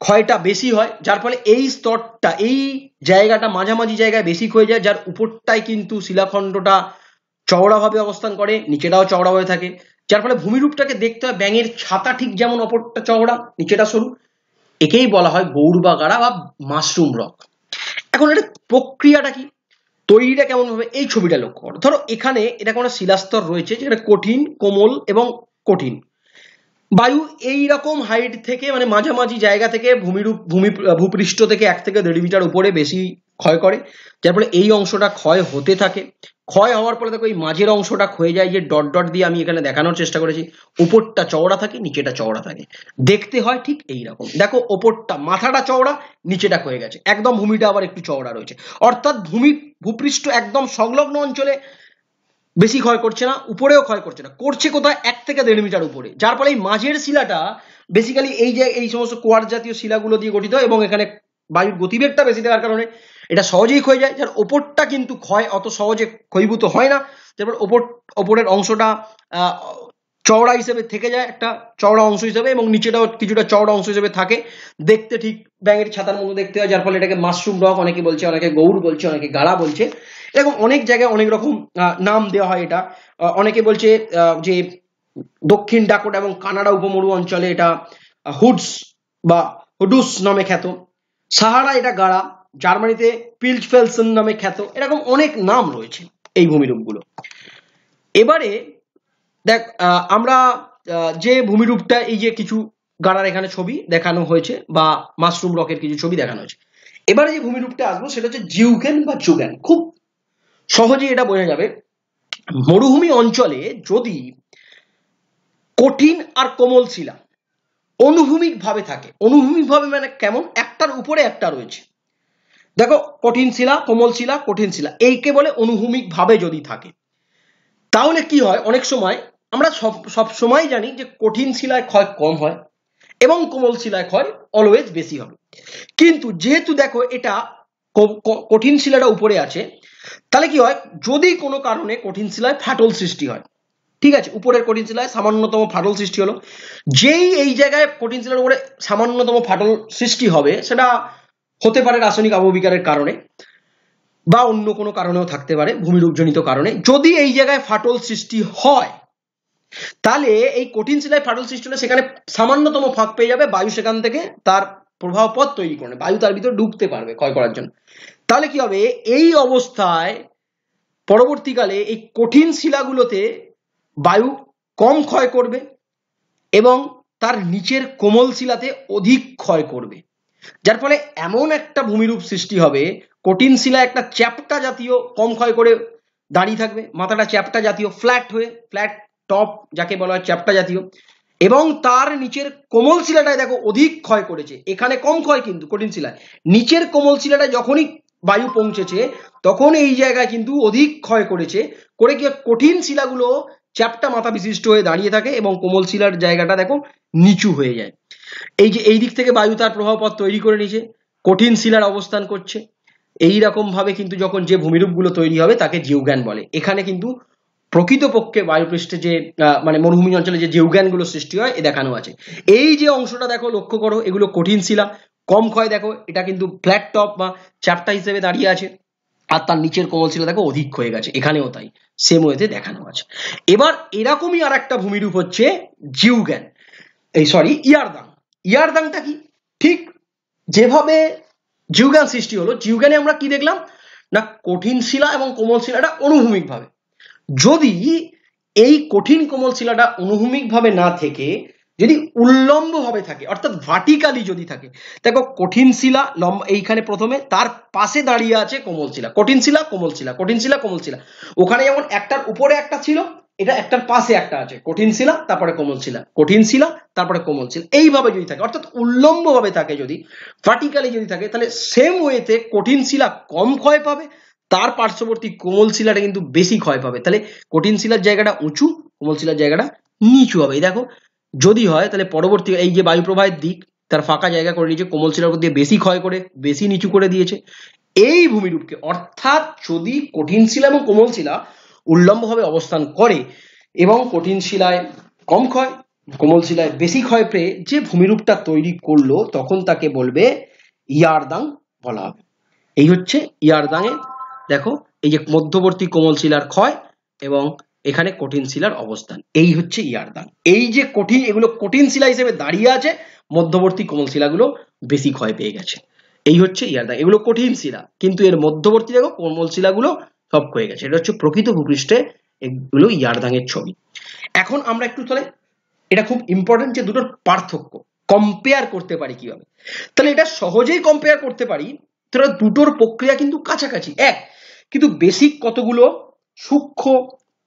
ক্ষয়টা বেশি হয়, যার ফলে এই স্তরটা, এই জায়গাটা মাঝামাঝি জায়গায় বেশি ক্ষয়ে যায়, যার উপরটায় কিন্তু শিলাখণ্ডটা চওড়াভাবে অবস্থান করে, নিচেটাও চওড়া হয়ে থাকে। যার ফলে ভূমিরূপটাকে দেখতে হয়, ব্যাঙের ছাতা ঠিক যেমন ওপরটা চওড়া, নিচেটা সরু, একেই বলা হয় গৌর বা গাড়া বা মাশরুম রক। এখন এটা প্রক্রিয়াটা কি? তৈরিটা কেমন হবে? এই ছবিটা লক্ষ্য করো। ধরো এখানে এটা কোনো শিলাস্তর রয়েছে যেটা কঠিন, কোমল এবং কঠিন। বায়ু এই রকম হাইট থেকে মানে মাঝামাঝি জায়গা থেকে ভূমিরূপ, ভূমি, ভূপৃষ্ঠ থেকে এক থেকে দেড় মিটার উপরে বেশি ক্ষয় করে, যার ফলে এই অংশটা ক্ষয় হতে থাকে। ক্ষয় হওয়ার পরে দেখো এই মাঝের অংশটা ক্ষয়ে যায়, যে ডট ডট দিয়ে আমি এখানে দেখানোর চেষ্টা করেছি। উপরটা চওড়া থাকে, নিচেটা চওড়া থাকে। দেখতে হয় ঠিক এই রকম দেখো ওপরটা, মাথাটা চওড়া, নিচেটা ক্ষয়ে গেছে। একদম ভূমিটা আবার একটু চওড়া রয়েছে। অর্থাৎ ভূমি, ভূপৃষ্ঠ একদম সংলগ্ন অঞ্চলে বেশি ক্ষয় করছে না, উপরেও ক্ষয় করছে না। করছে কোথায়? এক থেকে দেড় মিটার উপরে। যার ফলে এই মাঝের শিলাটা বেসিক্যালি এই যে, এই সমস্ত কোয়ার জাতীয় শিলাগুলো দিয়ে গঠিত এবং এখানে বায়ুর গতিবেগটা বেশি থাকার কারণে এটা সহজেই ক্ষয়ে যায়, যার ওপরটা কিন্তু ক্ষয়, অত সহজে ক্ষয়ীভূত হয় না। তারপর ওপর, ওপরের অংশটা চওড়া হিসেবে থেকে যায় একটা চওড়া অংশ হিসেবে এবং নিচেটাও কিছুটা চওড়া অংশ হিসেবে থাকে। দেখতে ঠিক ব্যাঙের ছাতার মতো দেখতে হয়, যার ফলে এটাকে মাশরুম রক অনেকে বলছে, অনেকে গৌড় বলছে, অনেকে গাড়া বলছে। এরকম অনেক জায়গায় অনেক রকম নাম দেওয়া হয় এটা। অনেকে বলছে যে দক্ষিণ ডাকোটা এবং কানাডা উপমরু অঞ্চলে এটা হুডস বা হুডুস নামে খ্যাত। সাহারা এটা গাড়া জার্মানিতে পিলফেলসন নামে খ্যাত, এরকম অনেক নাম রয়েছে এই ভূমিরূপগুলো। এবারে দেখ আমরা যে ভূমিরূপটা, এই যে কিছু গাড়ার এখানে ছবি দেখানো হয়েছে, বা মাশরুম রকের কিছু ছবি দেখানো হয়েছে। এবারে যে ভূমিরূপটা আসব, সেটা হচ্ছে জিউগেন বা জুগ্যান খুব সহজেই এটা বোঝা যাবে। মরুভূমি অঞ্চলে যদি কঠিন আর কোমল শিলা অনুভূমিক ভাবে থাকে অনুভূমিক ভাবে মানে কেমন? একটার উপরে একটা রয়েছে। দেখো, কঠিন শিলা, কোমল শিলা, কঠিন শিলা, এইকে বলে অনুভূমিক ভাবে যদি থাকে, তাহলে কি হয়? অনেক সময় আমরা সব সব সময় জানি যে কঠিন শিলায় ক্ষয় কম হয় এবং কোমল শিলায় ক্ষয় অলওয়েজ বেশি হবে। কিন্তু যেহেতু দেখো এটা কঠিন শিলাটা উপরে আছে, তাহলে কি হয়? যদি কোনো কারণে কঠিন শিলায় ফাটল সৃষ্টি হয়, ঠিক আছে? উপরের কঠিন শিলায় সামান্যতম ফাটল সৃষ্টি হলো, যেই, এই জায়গায় কঠিন শিলার উপরে সামান্যতম ফাটল সৃষ্টি হবে, সেটা হতে পারে রাসায়নিক আবহবিকারের কারণে বা অন্য কোনো কারণেও থাকতে পারে, ভূমিরূপজনিত কারণে। যদি এই জায়গায় ফাটল সৃষ্টি হয়, তাহলে এই কঠিন শিলায় ফাটল সৃষ্টি হলে সেখানে সামান্যতম ফাঁক পেয়ে যাবে, বায়ু সেখান থেকে তার প্রভাব পথ তৈরি করে বায়ু তার ভিতরে ঢুকতে পারবে ক্ষয় করার জন্য। তাহলে কি হবে? এই অবস্থায় পরবর্তীকালে এই কঠিন শিলাগুলোতে বায়ু কম ক্ষয় করবে এবং তার নিচের কোমল শিলাতে অধিক ক্ষয় করবে। যার ফলে এমন একটা ভূমিরূপ সৃষ্টি হবে, কঠিন শিলা একটা চ্যাপটা জাতীয় কম ক্ষয় করে দাঁড়িয়ে থাকবে, মাথাটা চ্যাপটা জাতীয় ফ্ল্যাট হয়ে ফ্ল্যাট টপ যাকে বলা হয় চ্যাপটা জাতীয়, এবং তার নিচের কোমল শিলাটায় দেখো অধিক ক্ষয় করেছে। এখানে কম ক্ষয় কিন্তু কঠিন শিলায় নিচের কোমল শিলাটা যখনই বায়ু পৌঁছেছে, তখন এই জায়গায় কিন্তু অধিক ক্ষয় করেছে, করে কি কঠিন শিলাগুলো চ্যাপটা মাথা বিশিষ্ট হয়ে দাঁড়িয়ে থাকে এবং কোমল শিলার জায়গাটা দেখো নিচু হয়ে যায়। এই যে, এই দিক থেকে বায়ু তার প্রভাব পথ তৈরি করে নিয়েছে, কঠিন শিলার অবস্থান করছে। এই রকম ভাবে কিন্তু যখন যে ভূমিরূপগুলো তৈরি হবে, তাকে জিওজ্ঞান বলে। এখানে কিন্তু প্রকৃতপক্ষে বায়ুপৃষ্ঠে যে মানে মরুভূমি অঞ্চলে যে জিওজ্ঞানগুলো সৃষ্টি হয়, এ দেখানো আছে। এই যে অংশটা দেখো, লক্ষ্য করো, এগুলো কঠিন শিলা, কম ক্ষয় দেখো, এটা কিন্তু ফ্ল্যাট টপ বা চ্যাপ্টা হিসেবে দাঁড়িয়ে আছে, আর তার নিচের কোমল শিলা দেখো অধিক হয়ে গেছে, এখানেও তাই সেম ওয়েতে দেখানো আছে। এবার এরকমই আর একটা ভূমিরূপ হচ্ছে জিউজ্ঞান, এই সরি ইয়ারদাং ইয়ারদাংটা কি? ঠিক যেভাবে জিউজ্ঞান সৃষ্টি হলো জিউজ্ঞানে আমরা কি দেখলাম? না, কঠিন শিলা এবং কোমল শিলাটা অনুভূমিক ভাবে যদি এই কঠিন কোমল শিলাটা অনুভূমিক ভাবে না থেকে, যদি উল্লম্ব ভাবে থাকে, অর্থাৎ ভার্টিক্যালি যদি থাকে, দেখো কঠিন শিলা, লম্বা, এইখানে প্রথমে, তার পাশে দাঁড়িয়ে আছে কোমল শিলা। কঠিন শিলা, কোমল শিলা, কঠিন শিলা, কোমল শিলা। ওখানে যেমন একটার উপরে একটা ছিল এটা একটার পাশে একটা আছে, কঠিন শিলা, তারপরে কোমল শিলা। কঠিন শিলা, তারপরে কোমল শিলা। এইভাবে যদি থাকে, অর্থাৎ উল্লম্বভাবে থাকে যদি ভার্টিক্যালি যদি থাকে, তাহলে সেম ওয়েতে কঠিন শিলা কম ক্ষয় পাবে, তার পার্শ্ববর্তী কোমল শিলাটা কিন্তু বেশি ক্ষয় পাবে। তাহলে কঠিন শিলার জায়গাটা উঁচু, কোমল শিলার জায়গাটা নিচু হবে। এই দেখো, যদি হয়, তাহলে পরবর্তী, এই যে বায়ুপ্রবাহের দিক, তার ফাঁকা জায়গা করে নিয়েছে কোমল শিলার উপর দিয়ে বেশি ক্ষয় করে, বেশি নিচু করে দিয়েছে। এই ভূমিরূপকে, অর্থাৎ যদি কঠিন শিলা এবং কোমল শিলা উল্লম্বভাবে অবস্থান করে এবং কঠিন শিলায় কম ক্ষয়, কোমল শিলায় বেশি ক্ষয় পেয়ে যে ভূমিরূপটা তৈরি করল, তখন তাকে বলবে ইয়ারদাং বলা হবে। এই হচ্ছে ইয়ারদাং এর দেখো, এই যে মধ্যবর্তী কোমল শিলার ক্ষয় এবং এখানে কঠিন শিলার অবস্থান। এই হচ্ছে ইয়ারদাং। এই যে কঠিন, এগুলো কঠিন শিলা হিসেবে দাঁড়িয়ে আছে, মধ্যবর্তী কোমল শিলাগুলো বেশি ক্ষয় পেয়ে গেছে। এই হচ্ছে ইয়ারদাং। এগুলো কঠিন শিলা, কিন্তু এর মধ্যবর্তী দেখো, কোমল শিলাগুলো সব ক্ষয়ে গেছে। এটা হচ্ছে প্রকৃত ভূপৃষ্ঠে এগুলো ইয়ারদাং এর ছবি। এখন আমরা একটু তাহলে, এটা খুব ইম্পর্টেন্ট যে দুটোর পার্থক্য কম্পেয়ার করতে পারি কীভাবে। তাহলে এটা সহজেই কম্পেয়ার করতে পারি তোরা দুটোর প্রক্রিয়া কিন্তু কাছাকাছি, এক। কিন্তু বেসিক কতগুলো সূক্ষ্ম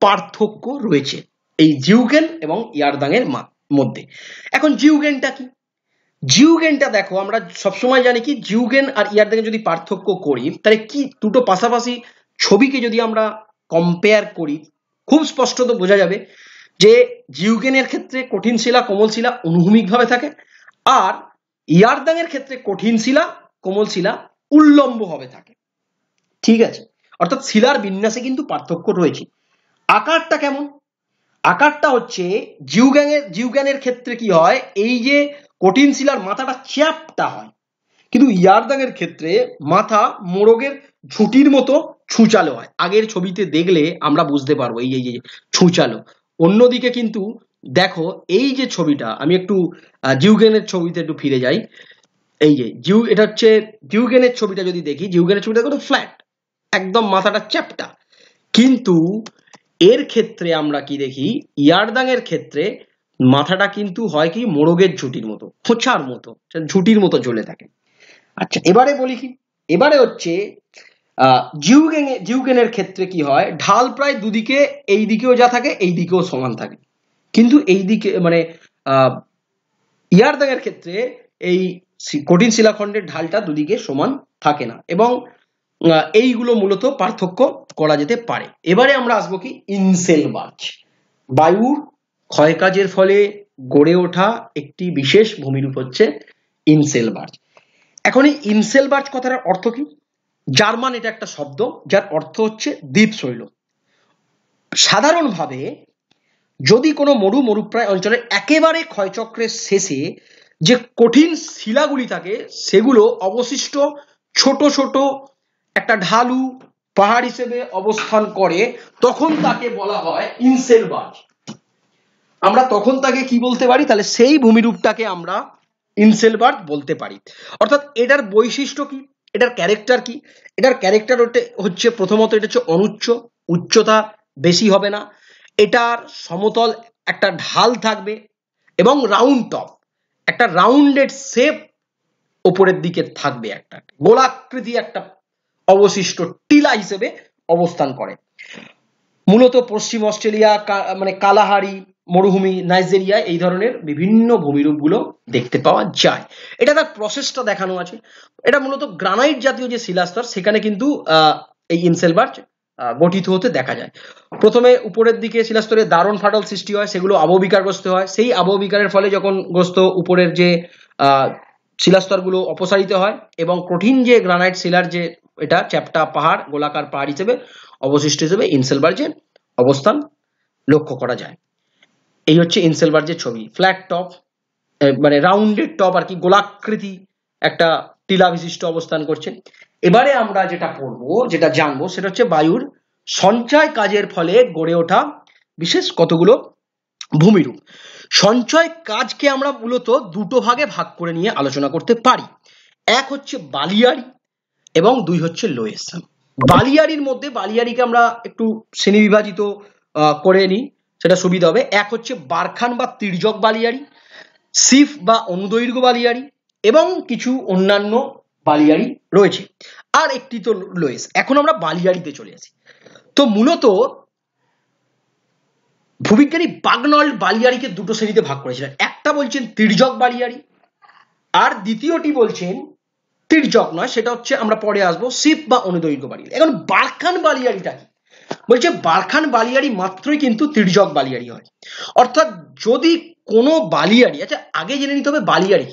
পার্থক্য রয়েছে এই জিউগেন এবং ইয়ারদাং এর মধ্যে। এখন জিউগেনটা কি? জিউগেনটা দেখো, আমরা সবসময় জানি কি, জিউগেন আর ইয়ারদাং যদি পার্থক্য করি, তাহলে কি দুটো পাশাপাশি ছবিকে যদি আমরা কম্পেয়ার করি, খুব স্পষ্টত বোঝা যাবে যে জিউগেনের ক্ষেত্রে কঠিন শিলা, কোমল শিলা অনুভূমিকভাবে থাকে আর ইয়ারদাং এর ক্ষেত্রে কঠিন শিলা, কোমল শিলা উল্লম্বভাবে থাকে। ঠিক আছে? অর্থাৎ শিলার বিন্যাসে কিন্তু পার্থক্য রয়েছে। আকারটা কেমন? আকারটা হচ্ছে জিউগ্যাংয়ের জিউগ্যানের ক্ষেত্রে কি হয়? এই যে কঠিন শিলার মাথাটা চ্যাপটা হয়। কিন্তু ইয়ারদাংয়ের ক্ষেত্রে মাথা মোরগের ঝুঁটির মতো ছুঁচালো। হয় আগের ছবিতে দেখলে আমরা বুঝতে পারব এই যে ছুঁচালো। অন্যদিকে কিন্তু দেখো এই যে ছবিটা আমি একটু জিউগেনের ছবিতে একটু ফিরে যাই। এই যে জিউ এটা হচ্ছে জিউগেনের ছবিটা যদি দেখি জিউগেনের ছবিটা কিন্তু ফ্ল্যাট একদম মাথাটা চ্যাপটা। কিন্তু এর ক্ষেত্রে আমরা কি দেখি ইয়ারদাং এর ক্ষেত্রে মাথাটা কিন্তু হয় কি মোরগের ঝুটির মতো খোঁচার মতো ঝুটির মতো জ্বলে থাকে। আচ্ছা। এবারে বলি কি এবারে হচ্ছে জিউগেন জিউগেনের ক্ষেত্রে কি হয়? ঢাল প্রায় দুদিকে এই দিকেও যা থাকে এই দিকেও সমান থাকে। কিন্তু এই দিকে মানে ইয়ারদাং এর ক্ষেত্রে এই কঠিন শিলাখণ্ডের ঢালটা দুদিকে সমান থাকে না। এবং এইগুলো মূলত পার্থক্য করা যেতে পারে। এবারে আমরা আসব কি? ইনসেল বার্চ বায়ুর ক্ষয়কাজের ফলে গড়ে ওঠা একটি বিশেষ ভূমিরূপ হচ্ছে ইনসেল বার্চ এখন এই ইনসেল বার্চ কথাটার অর্থ কি? জার্মান এটা একটা শব্দ, যার অর্থ হচ্ছে দ্বীপ শৈল সাধারণভাবে যদি কোনো মরু মরুপ্রায় অঞ্চলের একেবারে ক্ষয়চক্রের শেষে যে কঠিন শিলাগুলি থাকে, সেগুলো অবশিষ্ট ছোট ছোট একটা ঢালু পাহাড় হিসেবে অবস্থান করে, তখন তাকে বলা হয় ইনসেল বাজ আমরা তখন তাকে কি বলতে পারি? তাহলে সেই ভূমিরূপটাকে আমরা ইনসেলবার্ট বলতে পারি। অর্থাৎ এটার বৈশিষ্ট্য কি? এটার ক্যারেক্টার কি? এটার ক্যারেক্টার হচ্ছে প্রথমত এটা হচ্ছে অনুচ্চ, উচ্চতা বেশি হবে না। এটার সমতল একটা ঢাল থাকবে এবং রাউন্ড টপ একটা রাউন্ডেড শেপ ওপরের দিকে থাকবে একটা। গোলাকৃতি একটা অবশিষ্ট টিলা হিসেবে অবস্থান করে। মূলত পশ্চিম অস্ট্রেলিয়া মানে কালাহারি মরুভূমি নাইজেরিয়া এই ধরনের বিভিন্ন ভূমিরূপগুলো দেখতে পাওয়া যায়। এটা তার প্রসেসটা দেখানো আছে। এটা মূলত গ্রানাইট জাতীয় যে শিলাস্তর, সেখানে কিন্তু এই ইনসেলবার্চ গঠিত হতে দেখা যায়। প্রথমে উপরের দিকে শিলাস্তরে দারুণ ফাটল সৃষ্টি হয়, সেগুলো আবহবিকারগ্রস্ত হয়। সেই আবহবিকারের ফলে যখন গ্রস্ত উপরের যে শিলাস্তরগুলো অপসারিত হয় এবং কঠিন যে গ্রানাইট শিলার যে, এটা চ্যাপটা, পাহাড়, গোলাকার পাহাড় হিসেবে, অবশিষ্ট হিসেবে ইনসেলবার্জের অবস্থান লক্ষ্য করা যায়। এই হচ্ছে ইনসেলবার্জের ছবি ফ্ল্যাট টপ মানে রাউন্ডেড টপ আর কি, গোলাকৃতি একটা টিলা বিশিষ্ট অবস্থান করছে। এবারে আমরা যেটা পড়ব, যেটা জানব, সেটা হচ্ছে বায়ুর সঞ্চয় কাজের ফলে গড়ে ওঠা বিশেষ কতগুলো ভূমিরূপ। সঞ্চয় কাজকে আমরা মূলত দুটো ভাগে ভাগ করে নিয়ে আলোচনা করতে পারি। এক হচ্ছে বালিয়ারি এবং দুই হচ্ছে লোয়েস। বালিয়ারির মধ্যে বালিয়ারিকে আমরা একটু শ্রেণি বিভাজিত করে নিই। সেটা সুবিধা হবে। এক হচ্ছে বারখান বা তির্যক বালিয়ারি সিফ বা অনুদৈর্ঘ্য বালিয়ারি এবং কিছু অন্যান্য বালিয়ারি রয়েছে। আর একটি তো লোয়েস এখন আমরা বালিয়ারিতে চলে আসি। তো মূলত ভূবিজ্ঞানী বাগনল্ড বালিয়ারিকে দুটো শ্রেণীতে ভাগ করেছিলেন। একটা বলছেন তির্যক বালিয়ারি আর দ্বিতীয়টি বলছেন তির্যক নয়, সেটা হচ্ছে আমরা পরে আসব শিব বা অনুদৈর্ঘ্য বালিয়ারি এখন বারখান বালিয়ারিটা কি? বলছে বারখান বালিয়ারি মাত্রই কিন্তু তির্যক বালিয়ারি হয়। অর্থাৎ যদি কোনো বালিয়ারি আচ্ছা আগে জেনে নিতে হবে বালিয়ারি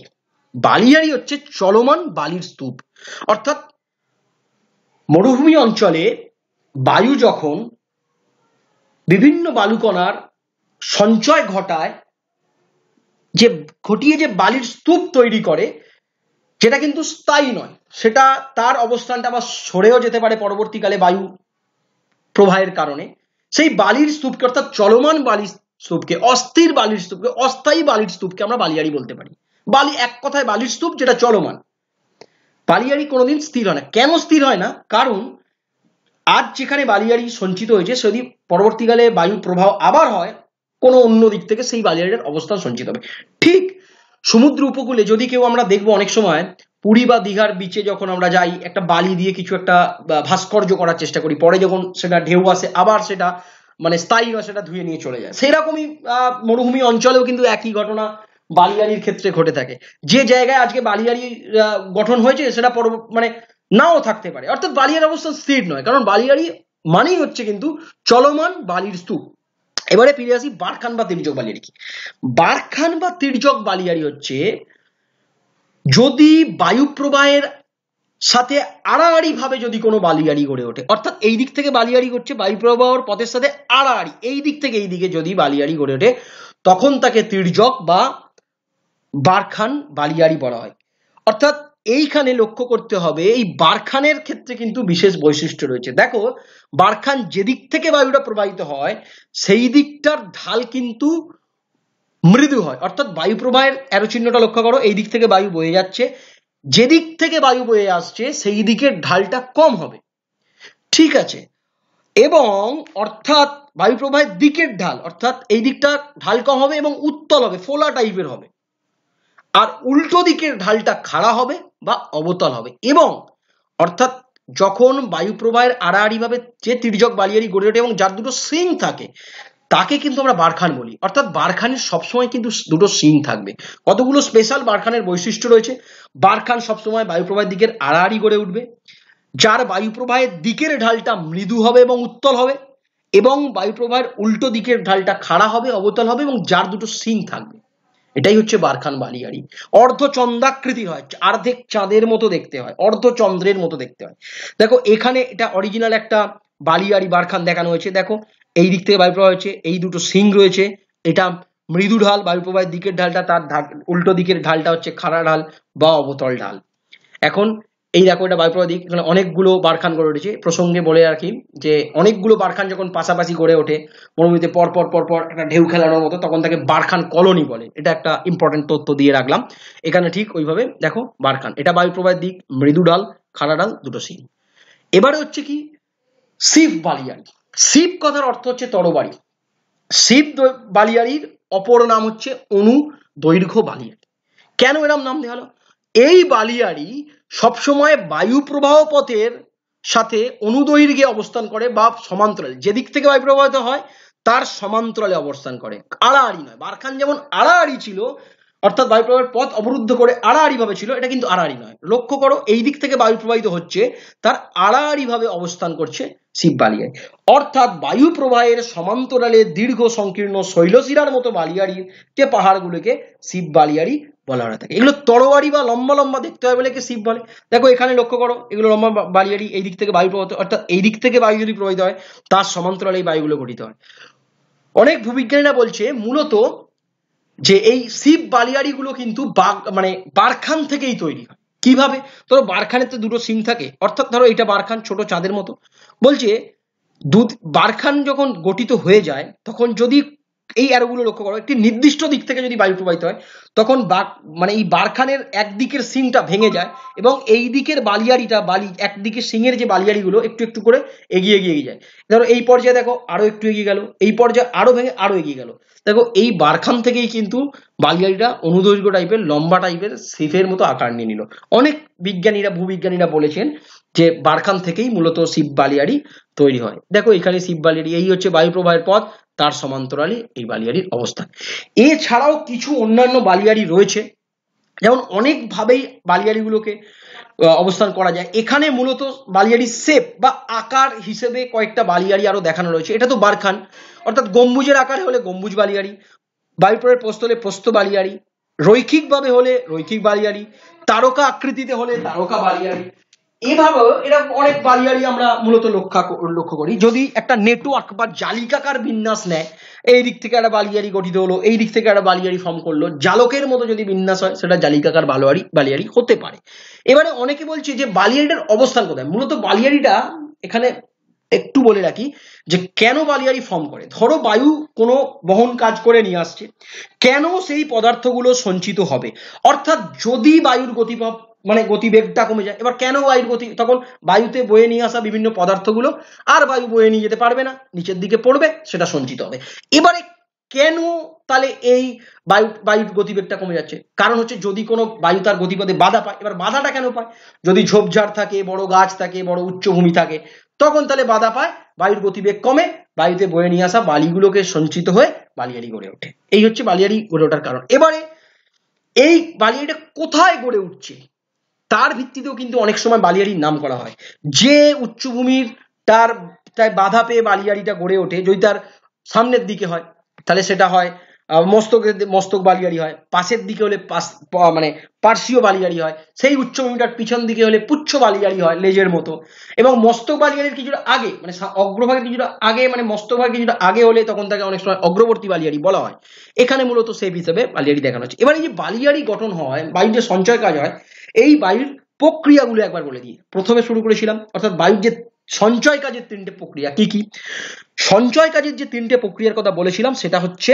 বালিয়ারি হচ্ছে চলমান বালির স্তূপ। অর্থাৎ মরুভূমি অঞ্চলে বায়ু যখন বিভিন্ন বালুকণার সঞ্চয় ঘটায়, যে ঘটিয়ে যে বালির স্তূপ তৈরি করে, যেটা কিন্তু স্থায়ী নয়, সেটা তার অবস্থানটা আবার সরেও যেতে পারে পরবর্তীকালে বায়ু প্রবাহের কারণে। সেই বালির স্তূপকে অর্থাৎ চলমান বালির স্তূপকে, অস্থির বালির স্তূপকে, অস্থায়ী বালির স্তূপকে আমরা বালিয়ারি বলতে পারি। বালি এক কথায় বালির স্তূপ, যেটা চলমান। বালিয়ারি কোনোদিন স্থির হয় না। কেন স্থির হয় না? কারণ আজ যেখানে বালিয়ারি সঞ্চিত হয়েছে যদি পরবর্তীকালে বায়ু প্রবাহ আবার হয়, কোনো অন্য দিক থেকে সেই বালিয়ারির অবস্থান সঞ্চিত হবে। ঠিক সমুদ্র উপকূলে যদি কেউ আমরা দেখব অনেক সময় পুরী বা দীঘার বিচে যখন আমরা যাই, একটা বালি দিয়ে কিছু একটা ভাস্কর্য করার চেষ্টা করি। পরে যখন সেটা ঢেউ আসে, আবার সেটা মানে স্থায়ী নয় সেটা ধুয়ে নিয়ে চলে যায়। সেরকমই মরুভূমি অঞ্চলেও কিন্তু একই ঘটনা বালিয়ারির ক্ষেত্রে ঘটে থাকে। যে জায়গায় আজকে বালিয়ারি গঠন হয়েছে, সেটা পর মানে নাও থাকতে পারে। অর্থাৎ বালিয়ার অবস্থা স্থির নয়, কারণ বালিয়ারি মানেই হচ্ছে কিন্তু চলমান বালির স্তূপ। এবারে ফিরে আসি বারখান বা তির্যক বালিয়ারি কি? বারখান বা তির্যক বালিয়ারি হচ্ছে যদি বায়ু প্রবাহের সাথে আড়াআড়ি ভাবে যদি কোনো বালিয়াড়ি গড়ে ওঠে, অর্থাৎ এই দিক থেকে বালিয়াড়ি করছে বায়ু প্রবাহর পথের সাথে আড়াআড়ি, এই দিক থেকে এই দিকে যদি বালিয়াড়ি গড়ে ওঠে, তখন তাকে তির্যক বা বারখান বালিয়াড়ি বলা হয়। অর্থাৎ এইখানে লক্ষ্য করতে হবে, এই বারখানের ক্ষেত্রে কিন্তু বিশেষ বৈশিষ্ট্য রয়েছে। দেখো, বারখান যেদিক থেকে বায়ুটা প্রবাহিত হয়, সেই দিকটার ঢাল কিন্তু মৃদু হয়। অর্থাৎ বায়ু প্রবাহের অ্যারো চিহ্নটা লক্ষ্য করো, এই দিক থেকে বায়ু বয়ে যাচ্ছে। যেদিক থেকে বায়ু বয়ে আসছে, সেই দিকের ঢালটা কম হবে। ঠিক আছে। এবং অর্থাৎ বায়ু প্রবাহের দিকের ঢাল, অর্থাৎ এই দিকটা ঢাল কম হবে এবং উত্তল হবে, ফোলা টাইপের হবে। আর উল্টো দিকের ঢালটা খাড়া হবে বা অবতল হবে। এবং অর্থাৎ যখন বায়ু প্রবাহের আড়াআড়ি ভাবে যে তির্যক বালিয়ারি গড়ে ওঠে এবং যার দুটো সিং থাকে তাকে কিন্তু আমরা বারখান বলি। অর্থাৎ বারখানের সবসময় কিন্তু দুটো সিং থাকবে। কতগুলো স্পেশাল বারখানের বৈশিষ্ট্য রয়েছে? বারখান সবসময় বায়ু প্রবাহের দিকের আড়াআড়ি গড়ে উঠবে। যার বায়ুপ্রবাহের দিকের ঢালটা মৃদু হবে এবং উত্তল হবে এবং বায়ুপ্রবাহের উল্টো দিকের ঢালটা খাড়া হবে, অবতল হবে এবং যার দুটো সিং থাকবে। এটাই হচ্ছে বারখান বালিয়াড়ি অর্ধচন্দ্রাকৃতি হয়, অর্ধেক চাঁদের মতো দেখতে হয়, অর্ধচন্দ্রের মতো দেখতে হয়। দেখো, এখানে এটা অরিজিনাল একটা বালিয়াড়ি বারখান দেখানো হয়েছে। দেখো এই দিক থেকে বায়ু প্রবাহ হয়েছে এই দুটো সিং রয়েছে, এটা মৃদু ঢাল বায়ু প্রবাহের দিকের ঢালটা, তার উল্টো দিকের ঢালটা হচ্ছে খাড়া ঢাল বা অবতল ঢাল। এখন এই দেখো এটা বায়ুপ্রবাহ দিক, এখানে অনেকগুলো বারখান গড়ে উঠেছে। প্রসঙ্গে বলে রাখি যে, অনেকগুলো বারখান যখন পাশাপাশি গড়ে ওঠে মরুভূমিতে পর পর পর পর একটা ঢেউ খেলানোর মতো, তখন তাকে বারখান কলোনি বলে। এটা একটা ইম্পর্টেন্ট তথ্য দিয়ে রাখলাম। এখানে ঠিক ওইভাবে দেখো বারখান। এটা বায়ুপ্রবাহের দিক, মৃদু ডাল খাড়া ডাল দুটো সিং। এবারে হচ্ছে কি শিব বালিয়াড়ি শিব কথার অর্থ হচ্ছে তরবারি। শিব বালিয়ারির অপর নাম হচ্ছে অনু দৈর্ঘ্য বালিয়াড়ি কেন এরম নাম দেওয়া হলো? এই বালিয়াড়ি সবসময় বায়ু প্রবাহ পথের সাথে অনুদৈর্ঘ্যে অবস্থান করে বা সমান্তরালে। যেদিক থেকে বায়ু প্রবাহিত হয়, তার সমান্তরালে অবস্থান করে। আড়াআড়ি নয়। বারখান যেমন আড়াআড়ি ছিল, অর্থাৎ বায়ু প্রবাহের পথ অবরুদ্ধ করে আড়াআড়ি ভাবে ছিল, এটা কিন্তু আড়াআড়ি নয়। লক্ষ্য করো, এই দিক থেকে বায়ু প্রবাহিত হচ্ছে, তার আড়াআড়ি ভাবে অবস্থান করছে শিব বালিয়ায়। অর্থাৎ বায়ু প্রবাহের সমান্তরালে দীর্ঘ সংকীর্ণ শৈলশিরার মতো বালিয়াড়ি যে পাহাড়গুলোকে শিব বালিয়াড়ি বলা হয়ে থাকে। এগুলো তরোয়ারি বা লম্বা লম্বা দেখতে হয় বলে শিব বলে। দেখো এখানে লক্ষ্য করো, এগুলো লম্বা বালিয়াড়ি, এই দিক থেকে বায়ু প্রবাহিত অর্থাৎ এই দিক থেকে বায়ু যদি প্রবাহিত হয়, তার সমান্তরালে এই বায়ুগুলো গঠিত হয়। অনেক ভূবিজ্ঞানীরা বলছে, মূলত যে এই শিব বালিয়াড়িগুলো কিন্তু মানে বারখান থেকেই তৈরি হয়। কীভাবে? ধরো বারখানের তো দুটো সিং থাকে। অর্থাৎ ধরো এটা বারখান ছোট চাঁদের মতো। বলছে, দুধ বারখান যখন গঠিত হয়ে যায়, তখন যদি এই অ্যারোগুলো লক্ষ্য করো, একটি নির্দিষ্ট দিক থেকে যদি বায়ু প্রবাহিত হয়, তখন মানে এই বারখানের একদিকের সিংটা ভেঙে যায় এবং এই দিকের বালিয়াড়িটা, বালি একদিকে সিংয়ের যে বালিয়াড়িগুলো, একটু একটু করে এগিয়ে এগিয়ে যায়। ধরো এই পর্যায়ে দেখো, আরও একটু এগিয়ে গেল, এই পর্যায়ে আরও ভেঙে আরও এগিয়ে গেল। দেখো এই বারখান থেকেই কিন্তু বালিয়াড়িটা অনুদৈর্ঘ্য টাইপের লম্বা টাইপের শিফের মতো আকার নিয়ে নিল। অনেক বিজ্ঞানীরা, ভূবিজ্ঞানীরা বলেছেন যে বারখান থেকেই মূলত শিব বালিয়াড়ি তৈরি হয়। দেখো এখানে শিব বালিয়াড়ি, এই হচ্ছে বায়ু প্রবাহের পথ তার সমান্তরালে এই বালিয়াড়ির অবস্থান এছাড়াও কিছু অন্যান্য বালিয়াড়ি রয়েছে। যেমন অনেকভাবেই বালিয়াড়িগুলোকে অবস্থান করা যায়। এখানে মূলত বালিয়াড়ি শেপ বা আকার হিসেবে কয়েকটা বালিয়াড়ি আরও দেখানো রয়েছে। এটা তো বারখান। অর্থাৎ গম্বুজের আকারে হলে গম্বুজ বালিয়াড়ি বায়ুপ্রয়ের প্রস্থ হলে প্রস্থ বালিয়াড়ি, রৈখিকভাবে হলে রৈখিক বালিয়াড়ি, তারকা আকৃতিতে হলে তারকা বালিয়াড়ি এভাবে এরকম অনেক বালিয়াড়ি আমরা মূলত লক্ষ্য লক্ষ্য করি। যদি একটা নেটওয়ার্ক বা জালিকাকার বিন্যাস নেয়, এই দিক থেকে একটা বালিয়ারি গঠিত হলো, এই দিক থেকে একটা বালিয়ারি ফর্ম করল, জালকের মতো যদি বিন্যাস হয়, সেটা জালিকাকার বালোয়ারি বালিয়ারি হতে পারে। এবারে অনেকে বলছে যে বালিয়াড়িটার অবস্থান কোথায়? মূলত বালিয়ারিটা এখানে একটু বলে রাখি যে কেন বালিয়ারি ফর্ম করে? ধরো বায়ু কোনো বহন কাজ করে নিয়ে আসছে। কেন সেই পদার্থগুলো সঞ্চিত হবে? অর্থাৎ যদি বায়ুর গতিপথ মানে গতিবেগটা কমে যায়। এবার কেন বায়ুর গতি তখন বায়ুতে বয়ে নিয়ে আসা বিভিন্ন পদার্থগুলো আর বায়ু বয়ে নিয়ে যেতে পারবে না, নিচের দিকে পড়বে, সেটা সঞ্চিত হবে। এবারে কেন তাহলে এই বায়ু বায়ুর গতিবেগটা কমে যাচ্ছে? কারণ হচ্ছে যদি কোনো বায়ু তার গতিপথে বাধা পায়, এবার বাধাটা কেন পায়? যদি ঝোপঝাড় থাকে, বড় গাছ থাকে, বড় উচ্চভূমি থাকে, তখন তাহলে বাধা পায়, বায়ুর গতিবেগ কমে, বায়ুতে বয়ে নিয়ে আসা বালিগুলোকে সঞ্চিত হয়ে বালিয়াড়ি গড়ে ওঠে। এই হচ্ছে বালিয়াড়ি গড়ে ওঠার কারণ। এবারে এই বালিয়াড়িটা কোথায় গড়ে উঠছে? তার ভিত্তিতেও কিন্তু অনেক সময় বালিয়াড়ির নাম করা হয়। যে উচ্চভূমির তার তাই বাধা পেয়ে বালিয়াড়িটা গড়ে ওঠে, যদি তার সামনের দিকে হয়, তাহলে সেটা হয় মস্তক মস্তক বালিয়াড়ি হয়। পাশের দিকে হলে পাশ মানে পার্শ্বীয় বালিয়াড়ি হয়। সেই উচ্চভূমিটার পিছন দিকে হলে পুচ্ছ বালিয়াড়ি হয় লেজের মতো। এবং মস্তক বালিয়াড়ির কিছুটা আগে মানে অগ্রভাগের কিছুটা আগে মানে মস্তক ভাগের কিছুটা আগে হলে তখন তাকে অনেক সময় অগ্রবর্তী বালিয়াড়ি বলা হয়। এখানে মূলত সেপ হিসেবে বালিয়াড়ি দেখানো হচ্ছে। এবার এই যে বালিয়াড়ি গঠন হয়, বায়ুর যে সঞ্চয় কাজ হয়, এই বায়ুর প্রক্রিয়াগুলো একবার বলে দিই। প্রথমে শুরু করেছিলাম, অর্থাৎ বায়ুর যে সঞ্চয় কাজের তিনটে প্রক্রিয়া কি কি? সঞ্চয় কাজের যে তিনটে প্রক্রিয়ার কথা বলেছিলাম, সেটা হচ্ছে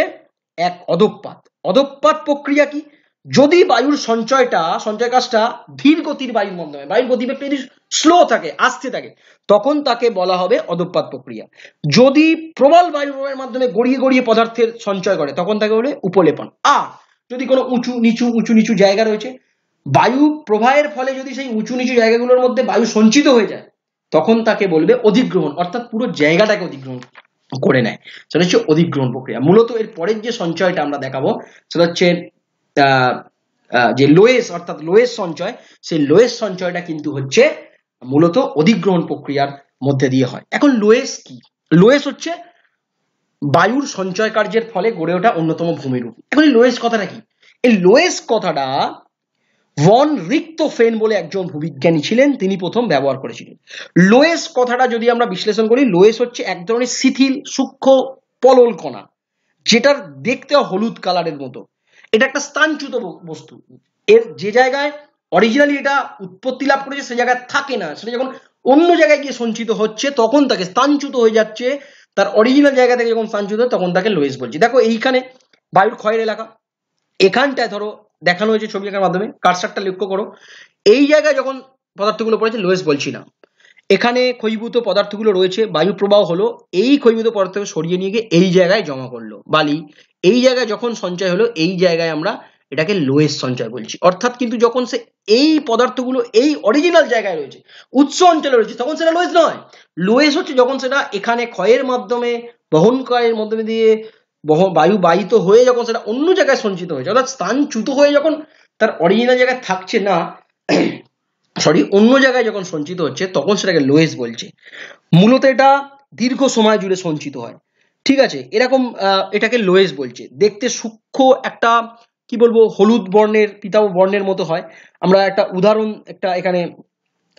এক অদপ্পাত অদপ্পাত প্রক্রিয়া কি? যদি বায়ুর সঞ্চয়টা, সঞ্চয় কাজটা ধীর গতির বায়ুর মাধ্যমে, বায়ুর গতি যদি স্লো থাকে, আসতে থাকে, তখন তাকে বলা হবে অদপ্পাত প্রক্রিয়া। যদি প্রবল বায়ুর মাধ্যমে গড়িয়ে গড়িয়ে পদার্থের সঞ্চয় করে, তখন তাকে বলে উপলেপন। আর যদি কোনো উঁচু, নিচু উঁচু, নিচু জায়গা রয়েছে বায়ু প্রবাহের ফলে যদি সেই উঁচু, নিচু জায়গাগুলোর মধ্যে বায়ু সঞ্চিত হয়ে যায়, তখন তাকে বলবে অধিগ্রহণ, অর্থাৎ পুরো জায়গাটাকে অধিগ্রহণ। করে নেয়। সেটা হচ্ছে অধিগ্রহণ প্রক্রিয়া। মূলত এর পরের যে সঞ্চয়টা আমরা দেখাবো, সেটা হচ্ছে যে লোয়েস অর্থাৎ লোয়েস সঞ্চয়, সেই লোয়েস সঞ্চয়টা কিন্তু হচ্ছে মূলত অধিগ্রহণ প্রক্রিয়ার মধ্যে দিয়ে হয়। এখন লোয়েস কি? লোয়েস হচ্ছে বায়ুর সঞ্চয় কার্যের ফলে গড়ে ওঠা অন্যতম ভূমিরূপ। এখন এই লোয়েস কথাটা কি? এই লোয়েস কথাটা ভন রিক্তোফেন বলে একজন ভূবিজ্ঞানী ছিলেন, তিনি প্রথম ব্যবহার করেছিলেন। লোয়েস কথাটা যদি আমরা বিশ্লেষণ করি, লোয়েস হচ্ছে এক ধরনের শিথিল, সূক্ষ্ম পলল কণা যেটার দেখতে হলুদ কালারের মতো। এটা একটা স্থানচ্যুত বস্তু। এর যে জায়গায় অরিজিনালি এটা উৎপত্তি লাভ করেছে, সে জায়গায় থাকে না। সেটা যখন অন্য জায়গায় গিয়ে সঞ্চিত হচ্ছে, তখন তাকে স্থানচ্যুত হয়ে যাচ্ছে। তার অরিজিনাল জায়গা থেকে যখন স্থানচ্যুত তখন তাকে লোয়েস বলছি। দেখো এইখানে বায়ুর ক্ষয়ের এলাকা। এখানটায় ধরো দেখানো হয়েছে ছবি আঁকার মাধ্যমে কারসারটা লক্ষ্য করো। এই জায়গায় যখন পদার্থগুলো পড়েছে, লোয়েস বলছি না। এখানে ক্ষয়ীভূত পদার্থগুলো রয়েছে, বায়ু প্রবাহ হলো, এই ক্ষয়ীভূত পদার্থকে সরিয়ে নিয়ে গিয়ে এই জায়গায় জমা করল, বালি। এই জায়গায় যখন সঞ্চয় হলো, এই জায়গায় আমরা এটাকে লোয়েস সঞ্চয় বলছি। অর্থাৎ কিন্তু যখন সে এই পদার্থগুলো এই অরিজিনাল জায়গায় রয়েছে, উৎস অঞ্চলে রয়েছে, তখন সেটা লোয়েস নয়। লোয়েস হচ্ছে যখন সেটা এখানে ক্ষয়ের মাধ্যমে, বহন ক্ষয়ের মাধ্যমে দিয়ে বায়ু বাহিত হয়ে যখন সেটা অন্য জায়গায় সঞ্চিত হয়েছে, অর্থাৎ স্থানচ্যুত হয়ে যখন তার অরিজিনাল জায়গায় থাকছে না সরি অন্য জায়গায় যখন সঞ্চিত হচ্ছে, তখন সেটাকে লোয়েস বলছে। মূলত এটা দীর্ঘ সময় জুড়ে সঞ্চিত হয়। ঠিক আছে? এরকম এটাকে লোয়েস বলছে। দেখতে সূক্ষ্ম একটা, কি বলব, হলুদ বর্ণের পিতাব বর্ণের মতো হয়। আমরা একটা উদাহরণ, একটা এখানে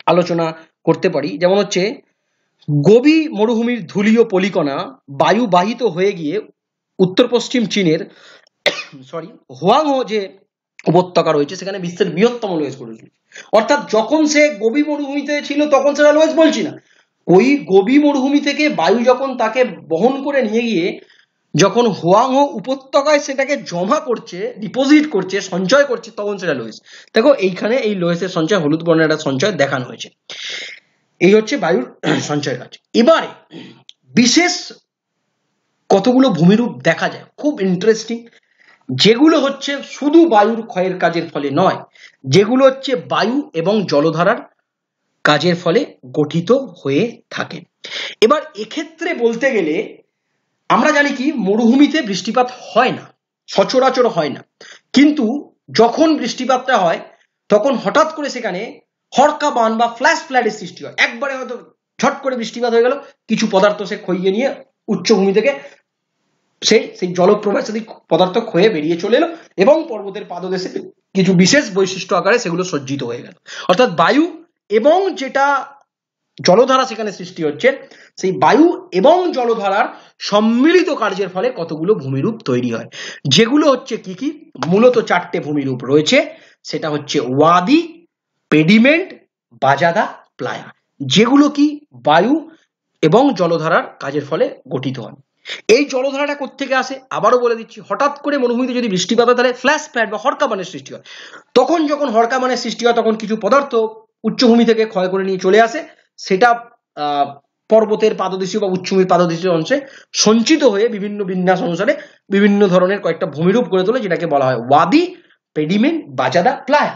আলোচনা করতে পারি। যেমন হচ্ছে গবি মরুভূমির ধুলীয় পলিকণা বায়ু বাহিত হয়ে গিয়ে উত্তর পশ্চিম চীনের সরি হোয়াংহো যে উপত্যকা রয়েছে, সেখানে বিশ্বের বৃহত্তম লোয়েস করেছিল অর্থাৎ যখন সে গবি মরুভূমিতে ছিল, তখন সেটা লোয়েস বলছি না। ওই গবি মরুভূমি থেকে বায়ু যখন তাকে বহন করে নিয়ে গিয়ে, যখন হোয়াংহো উপত্যকায় সেটাকে জমা করছে ডিপোজিট করছে, সঞ্চয় করছে, তখন সেটা লোয়েস দেখো, এইখানে এই লোয়েসের সঞ্চয়, হলুদ বর্ণের একটা সঞ্চয় দেখানো হয়েছে। এই হচ্ছে বায়ুর সঞ্চয় কাজ। এবারে, বিশেষ কতগুলো ভূমিরূপ দেখা যায়, খুব ইন্টারেস্টিং যেগুলো হচ্ছে শুধু বায়ুর ক্ষয়ের কাজের ফলে নয়, যেগুলো হচ্ছে বায়ু এবং জলধারার কাজের ফলে গঠিত হয়ে থাকে। এবার এক্ষেত্রে বলতে গেলে, আমরা জানি কি, মরুভূমিতে বৃষ্টিপাত হয় না, সচরাচর হয় না। কিন্তু যখন বৃষ্টিপাতটা হয়, তখন হঠাৎ করে সেখানে হরকা বান বা ফ্ল্যাশ ফ্ল্যাটের সৃষ্টি হয়। একবারে হয়তো ঝট করে বৃষ্টিপাত হয়ে গেল, কিছু পদার্থ সে খইয়ে নিয়ে উচ্চভূমি থেকে সেই সেই জলপ্রবাহ সাথে পদার্থ ক্ষয়ে বেরিয়ে চলে এলো এবং পর্বতের পাদদেশে কিছু বিশেষ বৈশিষ্ট্য আকারে সেগুলো সজ্জিত হয়ে গেল। অর্থাৎ বায়ু এবং যেটা জলধারা সেখানে সৃষ্টি হচ্ছে, সেই বায়ু এবং জলধারার সম্মিলিত কার্যের ফলে কতগুলো ভূমিরূপ তৈরি হয়। যেগুলো হচ্ছে কি কি? মূলত চারটে ভূমিরূপ রয়েছে, সেটা হচ্ছে ওয়াদি, পেডিমেন্ট, বাজাদা, প্লায়া। যেগুলো কি? বায়ু এবং জলধারার কাজের ফলে গঠিত হয় এই জলধারাটা কোথেকে আসে? আবারও বলে দিচ্ছি, হঠাৎ করে মরুভূমিতে যদি বৃষ্টিপাত হয়, তাহলে ফ্ল্যাশ প্যাড বা হরকাবানের সৃষ্টি হয়। তখন যখন হরকাবানের সৃষ্টি হয়, তখন কিছু পদার্থ উচ্চভূমি থেকে ক্ষয় করে নিয়ে চলে আসে। সেটা পর্বতের পাদদেশীয় বা উচ্চভূমির পাদদেশীয় অংশে সঞ্চিত হয়ে বিভিন্ন বিন্যাস অনুসারে বিভিন্ন ধরনের কয়েকটা ভূমিরূপ করে তোলে, যেটাকে বলা হয় ওয়াদি, পেডিমেন্ট, বাজাদা, প্লায়া।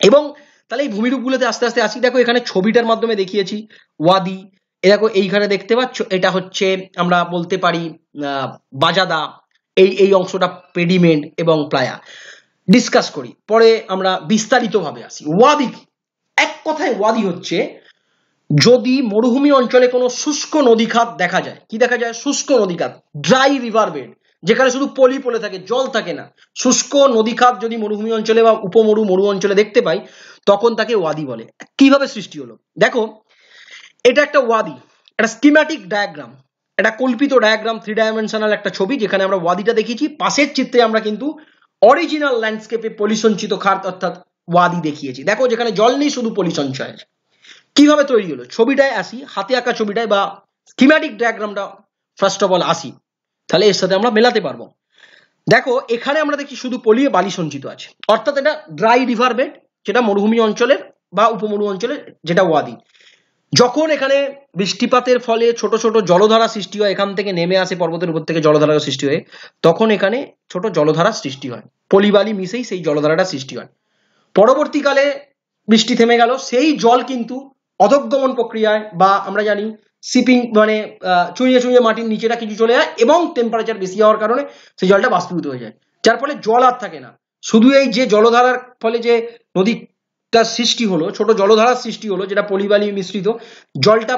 এবং তাহলে এই ভূমিরূপগুলোতে আস্তে আস্তে আসি। দেখো, এখানে ছবিটার মাধ্যমে দেখিয়েছি, ওয়াদি এ দেখো, এইখানে দেখতে পাচ্ছ, এটা হচ্ছে আমরা বলতে পারি বাজাদা। এই এই অংশটা পেডিমেন্ট এবং প্লায়া। ডিসকাস করি, পরে আমরা বিস্তারিতভাবে আসি। ওয়াদি এক কথায় ওয়াদি হচ্ছে, যদি মরুভূমি অঞ্চলে কোনো শুষ্ক নদীখাত দেখা যায়, কি দেখা যায়? শুষ্ক নদী নদীখাত ড্রাই রিভার বেড যেখানে শুধু পলি পলে থাকে, জল থাকে না। শুষ্ক নদী খাত যদি মরুভূমি অঞ্চলে বা উপমরু মরু অঞ্চলে দেখতে পাই, তখন তাকে ওয়াদি বলে। কীভাবে সৃষ্টি হলো? দেখো এটা একটা ওয়াদি, একটা স্কিম্যাটিক ডায়াগ্রাম একটা কল্পিত ডায়াগ্রাম থ্রি ডাইমেনশনাল একটা ছবি, যেখানে আমরা ওয়াদিটা দেখিয়েছি। পাশের চিত্রে আমরা কিন্তু অরিজিনাল ল্যান্ডস্কেপে পলিসঞ্চিত খাত অর্থাৎ ওয়াদি দেখিয়েছি। দেখো, যেখানে জল নেই, শুধু পলিসঞ্চয় কীভাবে তৈরি হলো? ছবিটায় আসি, হাতে আঁকা ছবিটায় বা স্কিম্যাটিক ডায়াগ্রামটা ফার্স্ট অফ অল আসি। তাহলে এর সাথে আমরা মেলাতে পারব। দেখো, এখানে আমরা দেখি শুধু পলিয়ে বালি সঞ্চিত আছে। অর্থাৎ এটা ড্রাই রিভার বেড যেটা মরুভূমি অঞ্চলের বা উপমরু অঞ্চলের, যেটা ওয়াদি। যখন এখানে বৃষ্টিপাতের ফলে ছোট ছোট জলধারা সৃষ্টি হয়, এখান থেকে নেমে আসে পর্বতের উপর থেকে জলধারা সৃষ্টি হয়, তখন এখানে ছোট জলধারা সৃষ্টি হয়। পলিবালি মিশেই সেই জলধারাটা সৃষ্টি হয়। পরবর্তীকালে বৃষ্টি থেমে গেল, সেই জল কিন্তু অধগমন প্রক্রিয়ায় বা আমরা জানি সিপিং মানে চুঁয়ে চুঁয়ে মাটির নিচেটা কিছু চলে যায় এবং টেম্পারেচার বেশি হওয়ার কারণে সেই জলটা বাষ্পীভূত হয়ে যায়। যার ফলে জল আর থাকে না। শুধু এই যে জলধারার ফলে যে নদীটা সৃষ্টি হলো, ছোট জলধারার সৃষ্টি হলো, যেটা পলিবালি মিশ্রিত। জলটা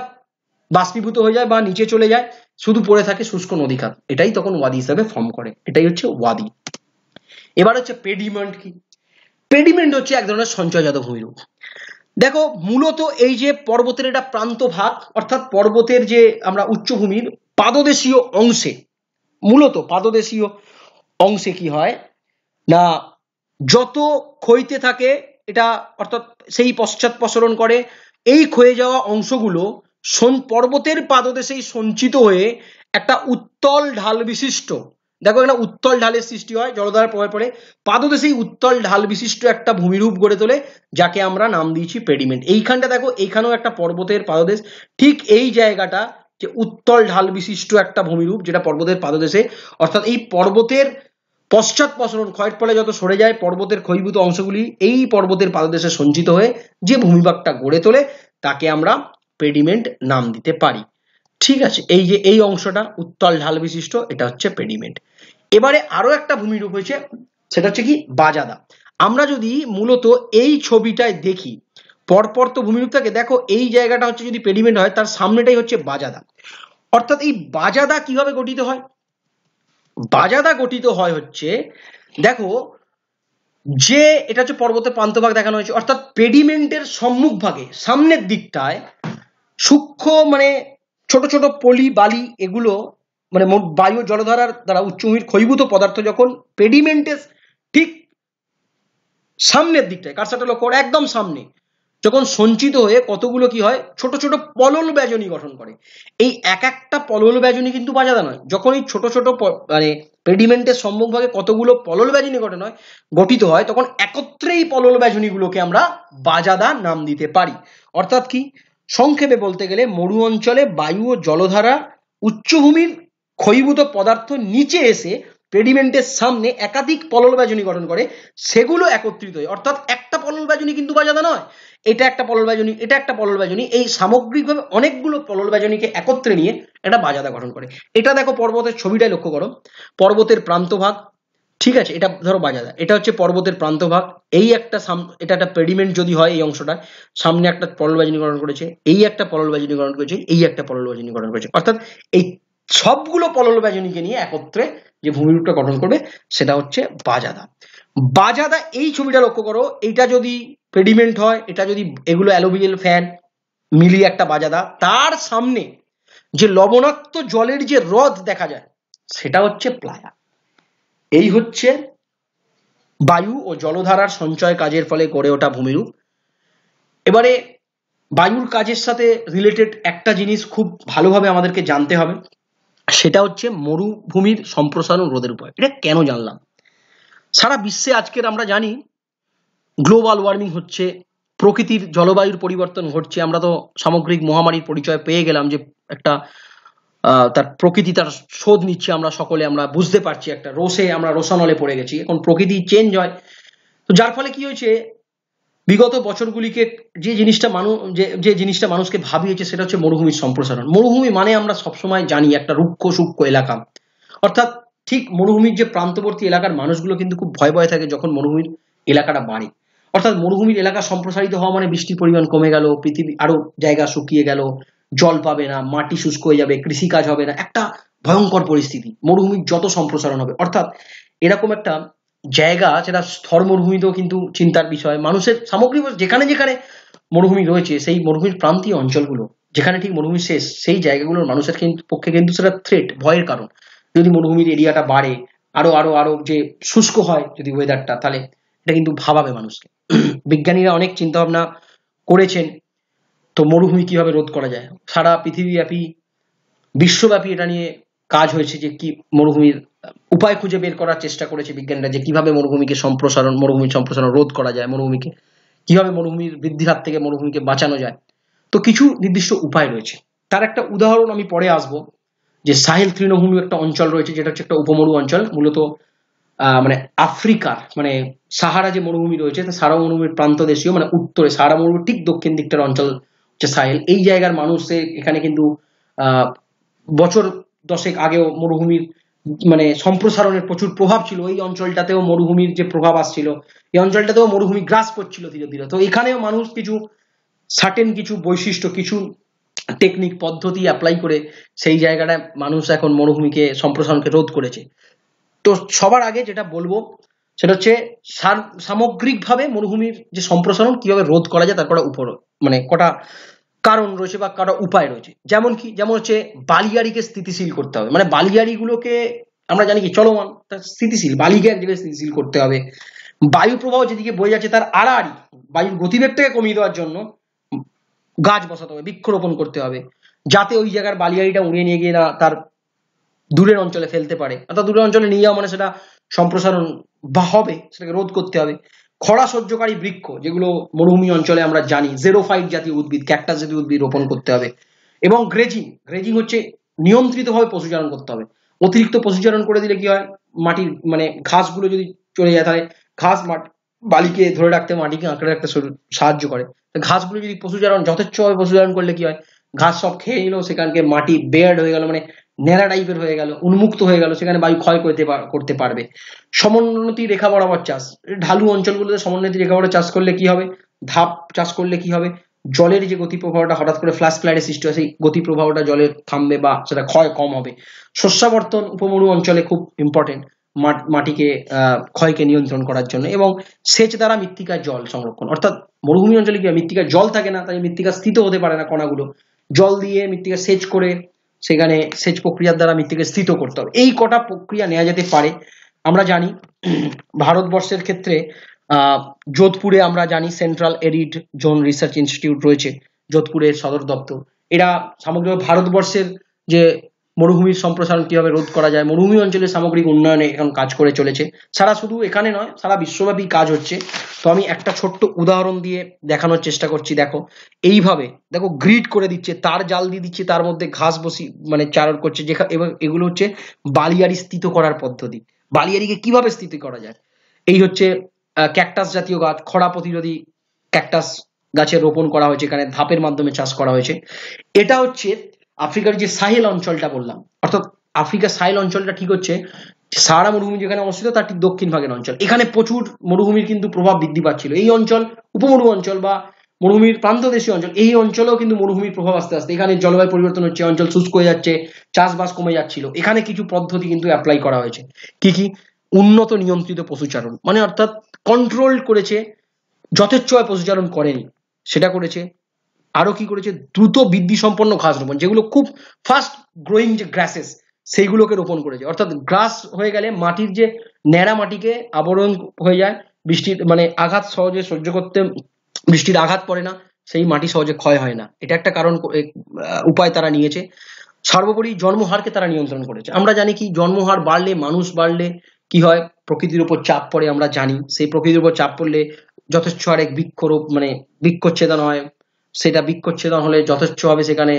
বাষ্পীভূত হয়ে যায় বা নিচে চলে যায়, শুধু পড়ে থাকে শুষ্ক নদী খাত এটাই তখন ওয়াদি হিসাবে ফর্ম করে। এটাই হচ্ছে ওয়াদি এবার হচ্ছে পেডিমেন্ট কি? পেডিমেন্ট হচ্ছে এক ধরনের সঞ্চয়জাত ভূমিরূপ। দেখো, মূলত এই যে পর্বতের এটা প্রান্ত ভাগ, অর্থাৎ পর্বতের যে আমরা উচ্চভূমির পাদদেশীয় অংশে, মূলত পাদদেশীয় অংশে কি হয়? না, যত ক্ষয়তে থাকে এটা অর্থাৎ সেই পশ্চাৎ প্রসরণ করে। এই ক্ষয়ে যাওয়া অংশগুলো সোন পর্বতের পাদদেশেই সঞ্চিত হয়ে একটা উত্তল ঢাল বিশিষ্ট, দেখো এখানে উত্তল ঢালের সৃষ্টি হয়, জলধারার প্রভাব পড়ে। পাদদেশেই উত্তল ঢাল বিশিষ্ট একটা ভূমিরূপ গড়ে তোলে, যাকে আমরা নাম দিয়েছি পেডিমেন্ট। এইখানটা দেখো, এইখানেও একটা পর্বতের পাদদেশ। ঠিক এই জায়গাটা যে উত্তল ঢাল বিশিষ্ট একটা ভূমিরূপ, যেটা পর্বতের পাদদেশে, অর্থাৎ এই পর্বতের পশ্চাৎ প্রসরণ ক্ষয়ের ফলে যত সরে যায়, পর্বতের ক্ষয়ীভূত অংশগুলি এই পর্বতের পাদদেশে সঞ্চিত হয়ে যে ভূমিভাগটা গড়ে তোলে, তাকে আমরা পেডিমেন্ট নাম দিতে পারি। ঠিক আছে, এই যে এই অংশটা উত্তল ঢাল বিশিষ্ট, এটা হচ্ছে পেডিমেন্ট। এবারে আরও একটা ভূমিরূপ হয়েছে, সেটা হচ্ছে কি? বাজাদা। আমরা যদি মূলত এই ছবিটায় দেখি, পরপর তো ভূমিরূপ থাকে দেখো, এই জায়গাটা হচ্ছে যদি পেডিমেন্ট হয়, তার সামনেটাই হচ্ছে বাজাদা। অর্থাৎ এই বাজাদা কীভাবে গঠিত হয়? বাজাদা গঠিত হয় হচ্ছে, দেখো, যে, এটা হচ্ছে পর্বতের প্রান্তভাগ দেখানো হয়েছে, অর্থাৎ পেডিমেন্টের সম্মুখ ভাগে সামনের দিকটায়, সূক্ষ্ম মানে ছোট ছোট পলি, বালি, এগুলো মানে বায়ু জলধারার দ্বারা উচ্চভূমির ক্ষয়ীভূত পদার্থ যখন পেডিমেন্টের ঠিক সামনের দিকটায়, কারসাটা লক্ষ্য একদম সামনে যখন সঞ্চিত হয়ে কতগুলো কি হয়? ছোট ছোট পলল ব্যজনী গঠন করে। এই এক একটা পলল ব্যজনী কিন্তু বাজাদা নয়। যখন এই ছোট ছোট মানে পেডিমেন্টের সম্মুখভাগে কতগুলো পলল ব্যজনী গঠন হয়, গঠিত হয়, তখন একত্রে এই পলল ব্যজনীগুলোকে আমরা বাজাদা নাম দিতে পারি। অর্থাৎ কি? সংক্ষেপে বলতে গেলে মরু অঞ্চলে বায়ু ও জলধারা উচ্চভূমির ক্ষয়ীভূত পদার্থ নিচে এসে পেডিমেন্টের সামনে একাধিক পলল ব্যাজনী গঠন করে, সেগুলো একত্রিত হয়। অর্থাৎ একটা পলল ব্যাজনী কিন্তু বাজাদা নয়, এটা একটা পলল ব্যাজনী এটা একটা পলল ব্যাজনী এই সামগ্রিকভাবে অনেকগুলো পলল ব্যাজনীকে একত্রে নিয়ে একটা বাজাদা গঠন করে। এটা দেখো পর্বতের ছবিটাই লক্ষ্য করো, পর্বতের প্রান্তভাগ, ঠিক আছে, এটা ধরো বাজাদা এটা হচ্ছে পর্বতের প্রান্তভাগ, এই একটা এটা একটা পেডিমেন্ট যদি হয় এই অংশটা সামনে একটা পলল ব্যাজনী গঠন করেছে, এই একটা পলল ব্যাজনী গঠন করেছে, এই একটা পলল ব্যাজনী গঠন করেছে। অর্থাৎ এই সবগুলো পলল ব্যাজনীকে নিয়ে একত্রে যে ভূমিরূপটা গঠন করবে, সেটা হচ্ছে বাজাদা। বাজাদা এই ছবিটা লক্ষ্য করো এটা যদি পেডিমেন্ট হয়, এটা যদি এগুলো অ্যালোভিজেল ফ্যান মিলিয়ে একটা বাজাদা, তার সামনে যে লবণাক্ত জলের যে হ্রদ দেখা যায়, সেটা হচ্ছে প্লায়া। এই হচ্ছে বায়ু ও জলধারার সঞ্চয় কাজের ফলে গড়ে ওঠা ভূমিরূপ এবারে বায়ুর কাজের সাথে রিলেটেড একটা জিনিস খুব ভালোভাবে আমাদেরকে জানতে হবে সেটা হচ্ছে মরুভূমির সম্প্রসারণ রোধের উপায়। এটা কেন জানলাম? সারা বিশ্বে আজকের আমরা জানি, গ্লোবাল ওয়ার্মিং হচ্ছে, প্রকৃতির জলবায়ুর পরিবর্তন ঘটছে। আমরা তো সামগ্রিক মহামারীর পরিচয় পেয়ে গেলাম যে একটা তার প্রকৃতি তার শোধ নিচ্ছে আমরা সকলে, আমরা বুঝতে পারছি একটা রোষে, আমরা রোশানলে পড়ে গেছি। এখন প্রকৃতি চেঞ্জ হয়। তো যার ফলে কি হয়েছে বিগত বছরগুলিকে যে জিনিসটা মানুষ যে জিনিসটা মানুষকে ভাবিয়েছে সেটা হচ্ছে মরুভূমির সম্প্রসারণ। মরুভূমি মানে আমরা সবসময় জানি একটা রুক্ষ সূক্ষ্ম এলাকা। অর্থাৎ ঠিক মরুভূমির যে প্রান্তবর্তী এলাকার মানুষগুলো কিন্তু খুব ভয় ভয় থাকে যখন মরুভূমির এলাকাটা বাড়ে। অর্থাৎ মরুভূমির এলাকা সম্প্রসারিত হওয়া মানে বৃষ্টির পরিমাণ কমে গেল, পৃথিবী আরও জায়গা শুকিয়ে গেল, জল পাবে না, মাটি শুষ্ক হয়ে যাবে, কৃষিকাজ হবে না, একটা ভয়ঙ্কর পরিস্থিতি। মরুভূমির যত সম্প্রসারণ হবে। অর্থাৎ এরকম একটা জায়গা যেটা স্থর মরুভূমিতেও কিন্তু চিন্তার বিষয়। মানুষের সামগ্রিক যেখানে যেখানে মরুভূমি রয়েছে, সেই মরুভূমির প্রান্তীয় অঞ্চলগুলো, যেখানে ঠিক মরুভূমি শেষ, সেই জায়গাগুলোর মানুষের কিন্তু, পক্ষে কিন্তু সেটা থ্রেট ভয়ের কারণ। যদি মরুভূমির এরিয়াটা বাড়ে, আরও আরও আরও যে শুষ্ক হয় যদি ওয়েদারটা তাহলে এটা কিন্তু ভাবাবে মানুষকে। বিজ্ঞানীরা অনেক চিন্তা ভাবনা করেছেন, তো মরুভূমি কীভাবে রোধ করা যায়? সারা পৃথিবীব্যাপী, বিশ্বব্যাপী এটা নিয়ে কাজ হয়েছে যে কি মরুভূমির উপায় খুঁজে বের করার চেষ্টা করেছে বিজ্ঞানীরা যে কীভাবে মরুভূমিকে সম্প্রসারণ মরুভূমির সম্প্রসারণ রোধ করা যায় মরুভূমিকে, কীভাবে মরুভূমির বৃদ্ধির হাত থেকে মরুভূমিকে বাঁচানো যায়। তো কিছু নির্দিষ্ট উপায় রয়েছে। তার একটা উদাহরণ আমি পরে আসব, যে সাহেল তৃণভূমি একটা অঞ্চল রয়েছে, যেটা হচ্ছে একটা উপমরু অঞ্চল, মূলত মানে আফ্রিকার মানে সাহারা যে মরুভূমি রয়েছে সাহারা মরুভূমির প্রান্ত দেশীয় মানে উত্তরে সাহারা মরুভূমি ঠিক দক্ষিণ দিকটার অঞ্চল হচ্ছে সাহেল। এই জায়গার মানুষের এখানে কিন্তু বছর দশেক আগেও মরুভূমির মানে সম্প্রসারণের প্রচুর প্রভাব ছিল, এই অঞ্চলটাতেও মরুভূমির যে প্রভাব আসছিল, এই অঞ্চলটাতেও মরুভূমি গ্রাস করছিল ধীরে ধীরে। তো এখানেও মানুষ কিছু সার্টেন কিছু বৈশিষ্ট্য, কিছু টেকনিক পদ্ধতি অ্যাপ্লাই করে সেই জায়গাটায় মানুষ এখন মরুভূমিকে, সম্প্রসারণকে রোধ করেছে। তো সবার আগে যেটা বলব, সেটা হচ্ছে সামগ্রিকভাবে মরুভূমির যে সম্প্রসারণ, কীভাবে রোধ করা যায় তারপরে উপর মানে কটা কারণ রয়েছে বা কারও উপায় রয়েছে। যেমন কি, যেমন হচ্ছে বালিয়াড়িকে স্থিতিশীল করতে হবে। মানে বালিয়াড়িগুলোকে আমরা জানি কি, চলমান স্থিতিশীল বালিকে এক জায়গায় স্থিতিশীল করতে হবে। বায়ু প্রবাহ যেদিকে বয়ে যাচ্ছে, তার আড়াআড়ি, বায়ুর গতিবেগটাকে কমিয়ে দেওয়ার জন্য গাছ বসাতে হবে, বৃক্ষরোপণ করতে হবে, যাতে ওই জায়গার বালিয়াড়িটা উড়িয়ে নিয়ে গিয়ে না তার দূরের অঞ্চলে ফেলতে পারে। অর্থাৎ দূরের অঞ্চলে নিয়ে যাওয়া মানে সেটা সম্প্রসারণ বা হবে, সেটাকে রোধ করতে হবে। খরা সহ্যকারী বৃক্ষ, যেগুলো মরুভূমি অঞ্চলে আমরা জানি জেরো ফাইট জাতীয় উদ্ভিদ ক্যাকটাস জাতীয় উদ্ভিদ রোপণ করতে হবে। এবং গ্রেজিং গ্রেজিং হচ্ছে নিয়ন্ত্রিতভাবে পশুচারণ করতে হবে। অতিরিক্ত পশুচারণ করে দিলে কি হয়? মাটির মানে ঘাসগুলো যদি চলে যায়, তাহলে ঘাস মাটি, বালিকে ধরে রাখতে, মাটিকে আঁকড়ে রাখতে সাহায্য করে। ঘাসগুলো যদি পশুচারণ, যথেচ্ছভাবে পশুচারণ করলে কি হয়? ঘাস সব খেয়ে নিল, সেখানকে মাটি বেয়ার্ড হয়ে গেল মানে ন্যাড়া টাইপের হয়ে গেল, উন্মুক্ত হয়ে গেল, সেখানে বায়ু ক্ষয় করতে করতে পারবে। সমোন্নতি রেখা বরাবর চাষ। ঢালু অঞ্চলগুলোতে সমোন্নতি রেখা বরাবর চাষ করলে কি হবে? ধাপ চাষ করলে কি হবে? জলের যে গতি প্রবাহটা হঠাৎ করে ফ্ল্যাশ ফ্লাডের সৃষ্টি হয়, সেই গতি প্রবাহটা জলের থামবে বা সেটা ক্ষয় কম হবে। শস্যাবর্তন উপমরু অঞ্চলে খুব ইম্পর্টেন্ট মাটিকে ক্ষয়কে নিয়ন্ত্রণ করার জন্য। এবং সেচ দ্বারা মৃত্তিকার জল সংরক্ষণ। অর্থাৎ মরুভূমি অঞ্চলে কি মৃত্তিকার জল থাকে না, তাই মৃত্তিকা স্থিত হতে পারে না কণাগুলো। জল দিয়ে মৃত্তিকা সেচ করে সেখানে সেচ প্রক্রিয়ার দ্বারা মৃত্তিকা স্থিত করতে হবে। এই কটা প্রক্রিয়া নেওয়া যেতে পারে। আমরা জানি, ভারতবর্ষের ক্ষেত্রে যোধপুরে আমরা জানি central arid zone research institute রয়েছে, যোধপুরের সদর দপ্তর। এরা সামগ্রিক ভারতবর্ষের যে মরুভূমির সম্প্রসারণ কীভাবে রোধ করা যায়, মরুভূমি অঞ্চলের সামগ্রিক উন্নয়নে এখন কাজ করে চলেছে। সারা শুধু এখানে নয়, সারা বিশ্বব্যাপী কাজ হচ্ছে। তো আমি একটা ছোট্ট উদাহরণ দিয়ে দেখানোর চেষ্টা করছি, দেখো। এইভাবে, দেখো গ্রিড করে দিচ্ছে, তার জাল দিয়ে দিচ্ছে, তার মধ্যে ঘাস বসি মানে চারণ করছে যেখানে এবং এগুলো হচ্ছে বালিয়ারি স্থিত করার পদ্ধতি। বালিয়ারিকে কীভাবে স্থিত করা যায়? এই হচ্ছে ক্যাকটাস জাতীয় গাছ, খরা প্রতিরোধী ক্যাকটাস গাছের রোপণ করা হয়েছে, এখানে ধাপের মাধ্যমে চাষ করা হয়েছে। এটা হচ্ছে আফ্রিকার যে সাহেল অঞ্চলটা বললাম, অর্থাৎ আফ্রিকার সাহেল অঞ্চলটা ঠিক হচ্ছে সারা মরুভূমি যেখানে অবস্থিত, তার ঠিক দক্ষিণ ভাগের অঞ্চল। এখানে প্রচুর মরুভূমির কিন্তু প্রভাব বৃদ্ধি পাচ্ছিল। এই অঞ্চল উপমরু অঞ্চল বা মরুভূমির প্রান্তদেশীয় অঞ্চল, এই অঞ্চলেও কিন্তু মরুভূমির প্রভাব আস্তে আস্তে, এখানে জলবায়ু পরিবর্তন হচ্ছে অঞ্চল শুষ্ক হয়ে যাচ্ছে, চাষবাস কমে যাচ্ছিল। এখানে কিছু পদ্ধতি কিন্তু অ্যাপ্লাই করা হয়েছে। কি কি? উন্নত নিয়ন্ত্রিত পশুচারণ। মানে অর্থাৎ কন্ট্রোল করেছে, যথেচ্ছভাবে পশুচারণ করেনি, সেটা করেছে আরও কি করেছে? দ্রুত বৃদ্ধি সম্পন্ন ঘাস রোপণ, যেগুলো খুব ফাস্ট গ্রোয়িং যে গ্রাসেস সেইগুলোকে রোপণ করেছে। অর্থাৎ গ্রাস হয়ে গেলে মাটির যে ন্যাড়া মাটিকে আবরণ হয়ে যায়, বৃষ্টির মানে আঘাত সহজে সহ্য করতে, বৃষ্টির আঘাত পড়ে না, সেই মাটি সহজে ক্ষয় হয় না। এটা একটা কারণ উপায় তারা নিয়েছে। সর্বোপরি জন্মহারকে তারা নিয়ন্ত্রণ করেছে। আমরা জানি কি, জন্মহার বাড়লে, মানুষ বাড়লে কি হয়? প্রকৃতির উপর চাপ পড়ে, আমরা জানি। সেই প্রকৃতির উপর চাপ পড়লে যথেচ্ছ হারে বৃক্ষরোপ মানে বৃক্ষচ্ছেদন হয় সেটা বৃক্ষচ্ছেদন হলে যথেচ্ছভাবে সেখানে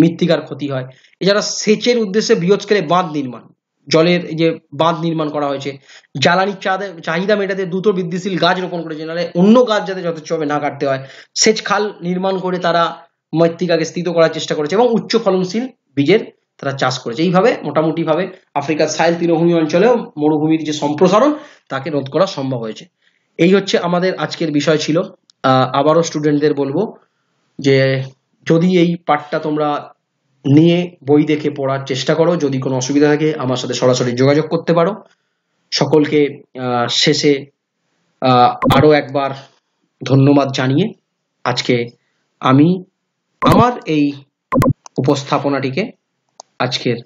মৃত্তিকার ক্ষতি হয়। এছাড়া সেচের উদ্দেশ্যে বৃহৎ স্কেলে বাঁধ নির্মাণ, জলের যে বাঁধ নির্মাণ করা হয়েছে। জ্বালানির চাহিদা মেটাতে দ্রুত বৃদ্ধিশীল গাছ রোপণ করেছে, নাহলে অন্য গাছ যাতে যথেচ্ছভাবে না কাটতে হয়। সেচ খাল নির্মাণ করে তারা মৃত্তিকাকে স্থিত করার চেষ্টা করেছে এবং উচ্চ ফলনশীল বীজের তারা চাষ করেছে। এইভাবে মোটামুটি ভাবে আফ্রিকার সাইল তৃণভূমি অঞ্চলেও মরুভূমির যে সম্প্রসারণ, তাকে রোধ করা সম্ভব হয়েছে। এই হচ্ছে আমাদের আজকের বিষয় ছিল। আবারও স্টুডেন্টদের বলব যে যদি এই পাঠটা তোমরা নিয়ে বই দেখে পড়ার চেষ্টা করো যদি কোনো অসুবিধা থাকে আমার সাথে সরাসরি যোগাযোগ করতে পারো। সকলকে শেষে আহ, আরও একবার ধন্যবাদ জানিয়ে আজকে আমি আমার এই উপস্থাপনাটিকে আজকের